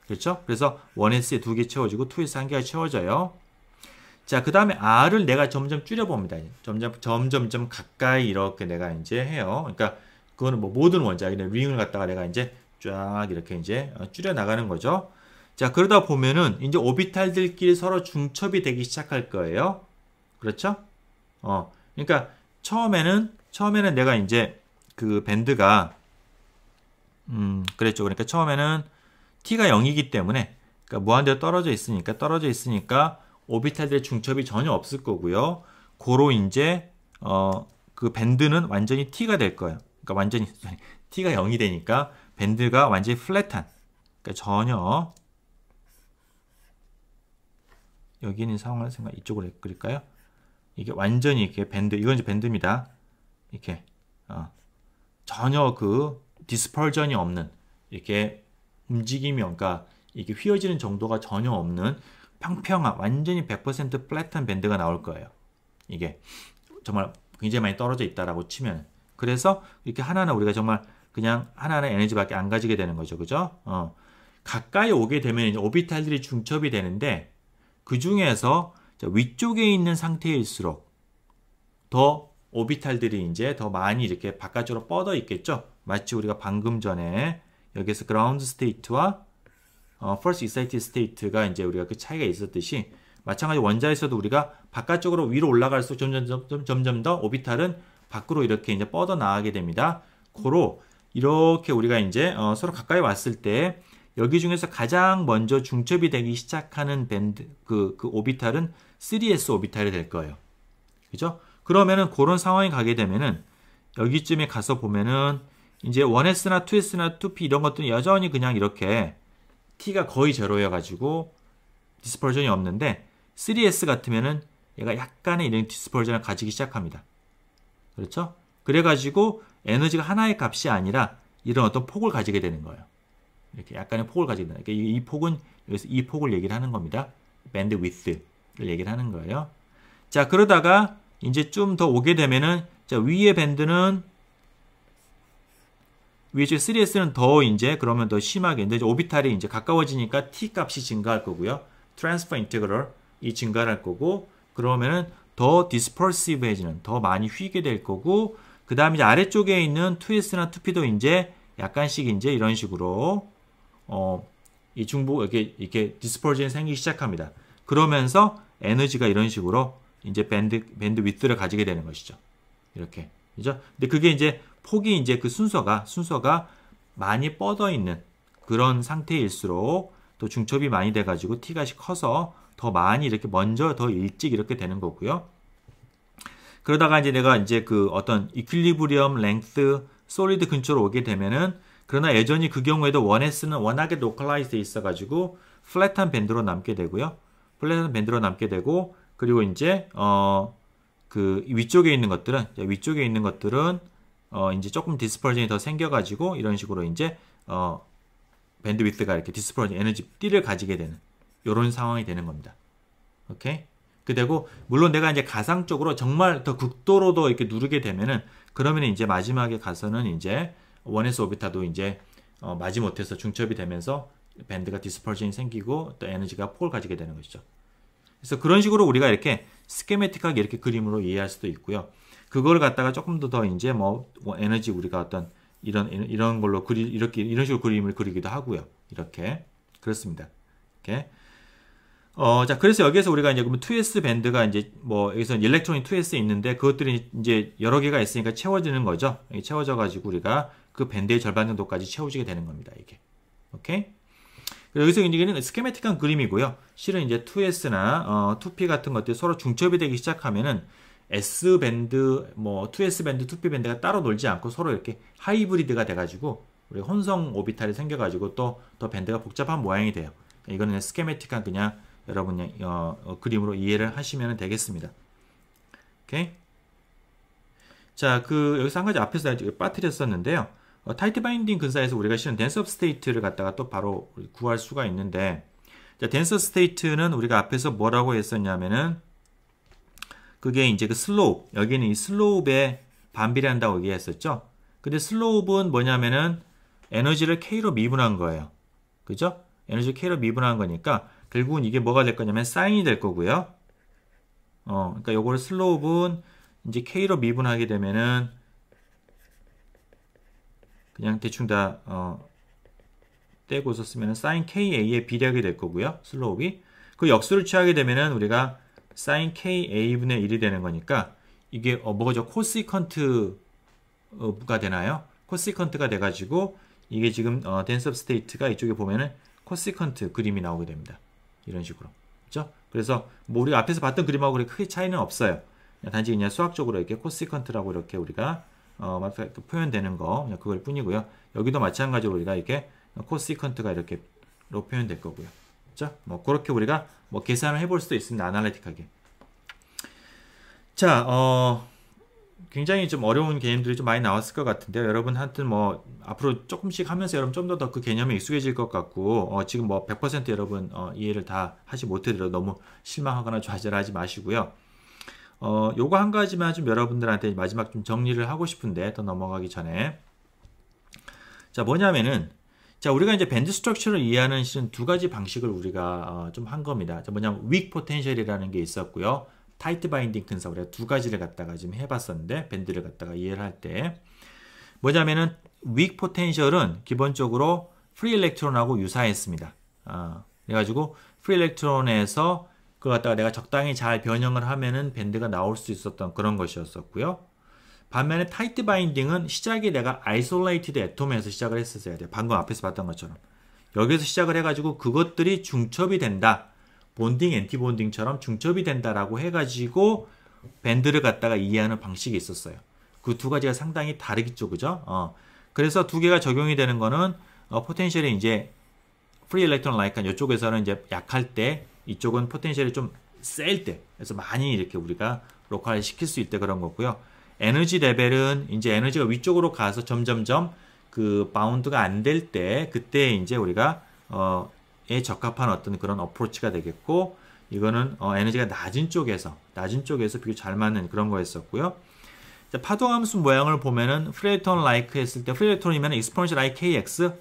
그렇죠? 그래서 1s에 두 개 채워지고 2s 한 개가 채워져요. 자, 그 다음에 r을 내가 점점 줄여봅니다. 점점, 점점, 점 가까이 이렇게 내가 이제 해요. 그러니까, 그거는 뭐 모든 원자, 그냥 링을 갖다가 내가 이제 쫙 이렇게 이제 어, 줄여 나가는 거죠. 자, 그러다 보면은 이제 오비탈들끼리 서로 중첩이 되기 시작할 거예요. 그렇죠? 어, 그러니까 처음에는 처음에는 내가 이제 그 밴드가 음 그랬죠. 그러니까 처음에는 t가 0이기 때문에 그러니까 무한대로 떨어져 있으니까 떨어져 있으니까 오비탈들의 중첩이 전혀 없을 거고요. 고로 이제 어 그 밴드는 완전히 t가 될 거예요. 그러니까 완전히 t가 0이 되니까 밴드가 완전히 플랫한 그러니까 전혀 여기 있는 상황을 생각 이쪽으로 그릴까요? 이게 완전히 이렇게 밴드, 이건 이제 밴드입니다. 이렇게, 어, 전혀 그 디스펄전이 없는, 이렇게 움직임이, 그러니까 이게 휘어지는 정도가 전혀 없는 평평한, 완전히 100% 플랫한 밴드가 나올 거예요. 이게 정말 굉장히 많이 떨어져 있다라고 치면. 그래서 이렇게 하나하나 우리가 정말 그냥 하나하나 에너지밖에 안 가지게 되는 거죠. 그죠? 어. 가까이 오게 되면 이제 오비탈들이 중첩이 되는데 그 중에서 위쪽에 있는 상태일수록 더 오비탈들이 이제 더 많이 이렇게 바깥쪽으로 뻗어 있겠죠. 마치 우리가 방금 전에 여기서 ground state와 어, first excited state가 이제 우리가 그 차이가 있었듯이 마찬가지 원자에서도 우리가 바깥쪽으로 위로 올라갈수록 점점, 점점, 점점 더 오비탈은 밖으로 이렇게 이제 뻗어 나가게 됩니다. 고로 이렇게 우리가 이제 어, 서로 가까이 왔을 때 여기 중에서 가장 먼저 중첩이 되기 시작하는 밴드 그, 그 오비탈은 3s 오비탈이 될 거예요. 그죠? 그러면은 그런 상황이 가게 되면은 여기쯤에 가서 보면은 이제 1s나 2s나 2p 이런 것들은 여전히 그냥 이렇게 t가 거의 제로여 가지고 디스펄전이 없는데 3s 같으면은 얘가 약간의 이런 디스펄전을 가지기 시작합니다. 그렇죠? 그래 가지고 에너지가 하나의 값이 아니라 이런 어떤 폭을 가지게 되는 거예요. 이렇게 약간의 폭을 가지게 되는 거예요. 이 폭은 여기서 이 폭을 얘기를 하는 겁니다. band width를 얘기를 하는 거예요. 자, 그러다가 이제 좀 더 오게 되면은 자, 위의 밴드는 위에 3S는 더 이제 그러면 더 심하게 이제 오비탈이 이제 가까워지니까 t 값이 증가할 거고요. transfer integral이 증가할 거고 그러면은 더 dispersive해지는 더 많이 휘게 될 거고 그 다음에 이제 아래쪽에 있는 2S나 2P도 이제 약간씩 이제 이런 식으로 어, 이 중부 이렇게 이렇게 dispersion이 생기기 시작합니다. 그러면서 에너지가 이런 식으로 이제 밴드 band width를 가지게 되는 것이죠. 이렇게. 그죠? 근데 그게 이제 폭이 이제 그 순서가 순서가 많이 뻗어 있는 그런 상태일수록 또 중첩이 많이 돼 가지고 T가 커서 더 많이 이렇게 먼저 더 일찍 이렇게 되는 거고요. 그러다가 이제 내가 이제 그 어떤 equilibrium length solid 근처로 오게 되면은 그러나 여전히 그 경우에도 1S는 워낙에 localize 돼 있어가지고 flat한 밴드로 남게 되고요. flat한 밴드로 남게 되고 그리고 이제 어 그 위쪽에 있는 것들은 위쪽에 있는 것들은 어 이제 조금 dispersion이 더 생겨가지고 이런 식으로 이제 어 band width가 이렇게 dispersion 에너지 띠를 가지게 되는 이런 상황이 되는 겁니다. 오케이? 그리고 물론 내가 이제 가상 적으로 정말 더 극도로 더 이렇게 누르게 되면은 그러면 이제 마지막에 가서는 이제 원에서 오비타도 이제 어 마지 못해서 중첩이 되면서 밴드가 디스퍼전이 생기고 또 에너지가 폭을 가지게 되는 것이죠. 그래서 그런 식으로 우리가 이렇게 스케메틱하게 이렇게 그림으로 이해할 수도 있고요. 그걸 갖다가 조금 더 더 이제 뭐, 뭐, 에너지 우리가 어떤 이런 이런 걸로 그리 이렇게 이런 식으로 그림을 그리기도 하고요. 이렇게 그렇습니다. 이렇게 어, 자, 그래서 여기에서 우리가 이제 그러면 2S 밴드가 이제 뭐 여기서 electron이 2S 있는데 그것들이 이제 여러 개가 있으니까 채워지는 거죠. 채워져 가지고 우리가 그 밴드의 절반 정도까지 채워지게 되는 겁니다. 이게. 오케이? 여기서 이제는 schematic한 그림이고요. 실은 이제 2S나 어, 2P 같은 것들이 서로 중첩이 되기 시작하면은 S 밴드, 뭐 2S 밴드, 2P 밴드가 따로 놀지 않고 서로 이렇게 hybrid가 돼가지고 우리 혼성 오비탈이 생겨가지고 또 더 밴드가 복잡한 모양이 돼요. 이거는 schematic한 그냥 여러분이 어, 어, 그림으로 이해를 하시면 되겠습니다. 오케이. 자, 그 여기서 한 가지 앞에서 빠뜨렸었는데요. 어, tight binding 근사에서 우리가 실은 댄서 스테이트를 갖다가 또 바로 구할 수가 있는데 자, 댄서 스테이트는 우리가 앞에서 뭐라고 했었냐면은 그게 이제 그 slope 여기는 이 slope에 반비례 한다고 얘기했었죠. 근데 slope는 뭐냐면은 에너지를 K로 미분한 거예요. 그죠? 에너지 K로 미분한 거니까 결국은 이게 뭐가 될 거냐면 사인이 될 거고요. 어, 그러니까 요거를 슬로우는 이제 K로 미분하게 되면은 그냥 대충 다 어, 떼고 있었으면 사인 KA에 비례하게 될 거고요. 슬로우이. 그 역수를 취하게 되면은 우리가 사인 KA분의 1이 되는 거니까 이게 어, 뭐죠? 코시컨트가 되나요? cosecant가 돼가지고 이게 지금 어, density of states가 이쪽에 보면은 cosecant 그림이 나오게 됩니다. 이런 식으로. 그죠? 그래서 뭐 우리가 앞에서 봤던 그림하고 그렇게 크게 차이는 없어요. 단지 그냥 수학적으로 이렇게 cosecant라고 이렇게 우리가 어, 표현되는 거 그냥 그걸 뿐이고요. 여기도 마찬가지로 우리가 이렇게 cosecant가 이렇게 로 표현될 거고요. 그죠? 뭐 그렇게 우리가 뭐 계산을 해볼 수도 있습니다. analytic하게. 자, 어, 굉장히 좀 어려운 개념들이 좀 많이 나왔을 것 같은데요. 여러분 한테 뭐 앞으로 조금씩 하면서 여러분 좀 더 더 그 개념에 익숙해질 것 같고 어, 지금 뭐 100% 여러분 어, 이해를 다 하지 못해도 너무 실망하거나 좌절하지 마시고요. 어, 요거 한 가지만 좀 여러분들한테 마지막 좀 정리를 하고 싶은데 더 넘어가기 전에 자 뭐냐면은 자 우리가 이제 band structure를 이해하는 실은 두 가지 방식을 우리가 어, 좀 한 겁니다. 자 뭐냐면 weak potential이라는 게 있었고요. tight binding 근사 우리가 두 가지를 갖다가 지금 해봤었는데 밴드를 갖다가 이해를 할 때 뭐냐면은 weak potential은 기본적으로 free electron하고 유사했습니다. 아, 그래가지고 free electron에서 그걸 갖다가 내가 적당히 잘 변형을 하면은 밴드가 나올 수 있었던 그런 것이었었고요. 반면에 tight binding은 시작이 내가 isolated atom에서 시작을 했었어야 돼요. 방금 앞에서 봤던 것처럼. 여기서 시작을 해가지고 그것들이 중첩이 된다. bonding, anti-bonding처럼 중첩이 된다라고 해가지고 밴드를 갖다가 이해하는 방식이 있었어요. 그 두 가지가 상당히 다르겠죠, 그죠? 어. 그래서 두 개가 적용이 되는 거는 어, potential이 이제 free electron like한 이쪽에서는 이제 약할 때 이쪽은 potential이 좀 셀 때, 그래서 많이 이렇게 우리가 local 시킬 수 있을 때 그런 거고요. 에너지 레벨은 이제 에너지가 위쪽으로 가서 점점점 그 바운드가 안 될 때, 그때 이제 우리가 어, 에 적합한 어떤 그런 approach가 되겠고, 이거는 어, 에너지가 낮은 쪽에서, 낮은 쪽에서 비교적 잘 맞는 그런 거였었고요. 자, 파동함수 모양을 보면은 free electron-like 했을 때 프레이톤이면 익스포넨셜 IKX,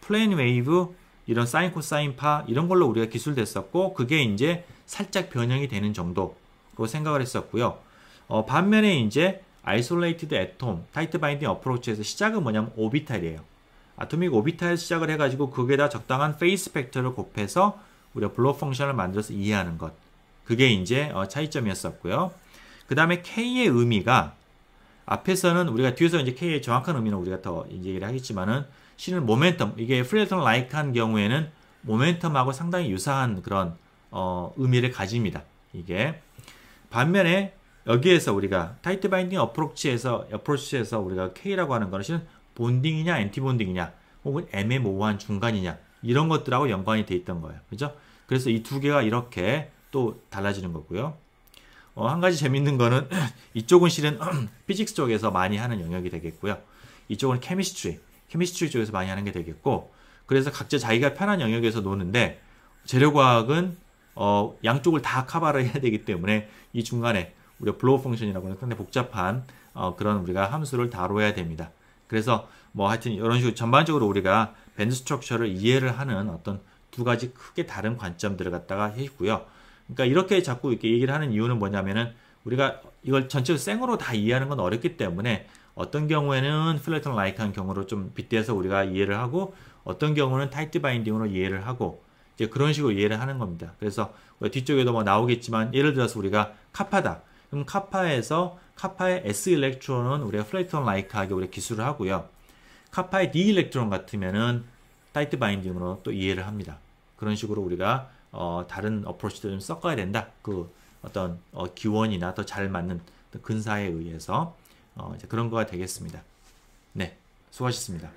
플레인 웨이브, 이런 사인 코사인 파 이런 걸로 우리가 기술됐었고 그게 이제 살짝 변형이 되는 정도로 생각을 했었고요. 어, 반면에 이제 isolated atom tight binding approach에서 시작은 뭐냐면 orbital이에요. atomic orbital 시작을 해가지고 거기다 적당한 phase factor를 곱해서 우리가 Bloch function을 만들어서 이해하는 것. 그게 이제 어, 차이점이었었고요. 그 다음에 K의 의미가 앞에서는 우리가 뒤에서 이제 K의 정확한 의미는 우리가 더 얘기를 하겠지만은 실은 모멘텀 이게 free electron-like한 경우에는 momentum하고 상당히 유사한 그런 어, 의미를 가집니다. 이게 반면에 여기에서 우리가 tight binding approach에서 approach에서 우리가 K라고 하는 것은 bonding이냐 antibonding이냐 혹은 애매모호한 중간이냐 이런 것들하고 연관이 돼 있던 거예요. 그죠? 그래서 이 두 개가 이렇게 또 달라지는 거고요. 어, 한 가지 재밌는 거는 이쪽은 실은 physics 쪽에서 많이 하는 영역이 되겠고요. 이쪽은 chemistry, chemistry 쪽에서 많이 하는 게 되겠고 그래서 각자 자기가 편한 영역에서 노는데 재료과학은 어, 양쪽을 다 커버를 해야 되기 때문에 이 중간에 우리가 Bloch function이라고 하는 상당히 복잡한 어, 그런 우리가 함수를 다뤄야 됩니다. 그래서 뭐 하여튼 이런 식으로 전반적으로 우리가 band structure를 이해를 하는 어떤 두 가지 크게 다른 관점들을 갖다가 했고요. 그러니까 이렇게 자꾸 이렇게 얘기를 하는 이유는 뭐냐면은 우리가 이걸 전체로 생으로 다 이해하는 건 어렵기 때문에 어떤 경우에는 free electron-like한 경우로 좀 빗대서 우리가 이해를 하고 어떤 경우는 tight binding으로 이해를 하고 이제 그런 식으로 이해를 하는 겁니다. 그래서 뒤쪽에도 뭐 나오겠지만 예를 들어서 우리가 copper다. 그럼 카파에서 카파의 S 일렉트론은 우리가 free electron-like하게 우리가 기술을 하고요. 카파의 D 일렉트론 같으면은 tight binding으로 또 이해를 합니다. 그런 식으로 우리가 어, 다른 approach도 좀 섞어야 된다. 그 어떤 어, 기원이나 더 잘 맞는 근사에 의해서 어, 그런 거가 되겠습니다. 네, 수고하셨습니다.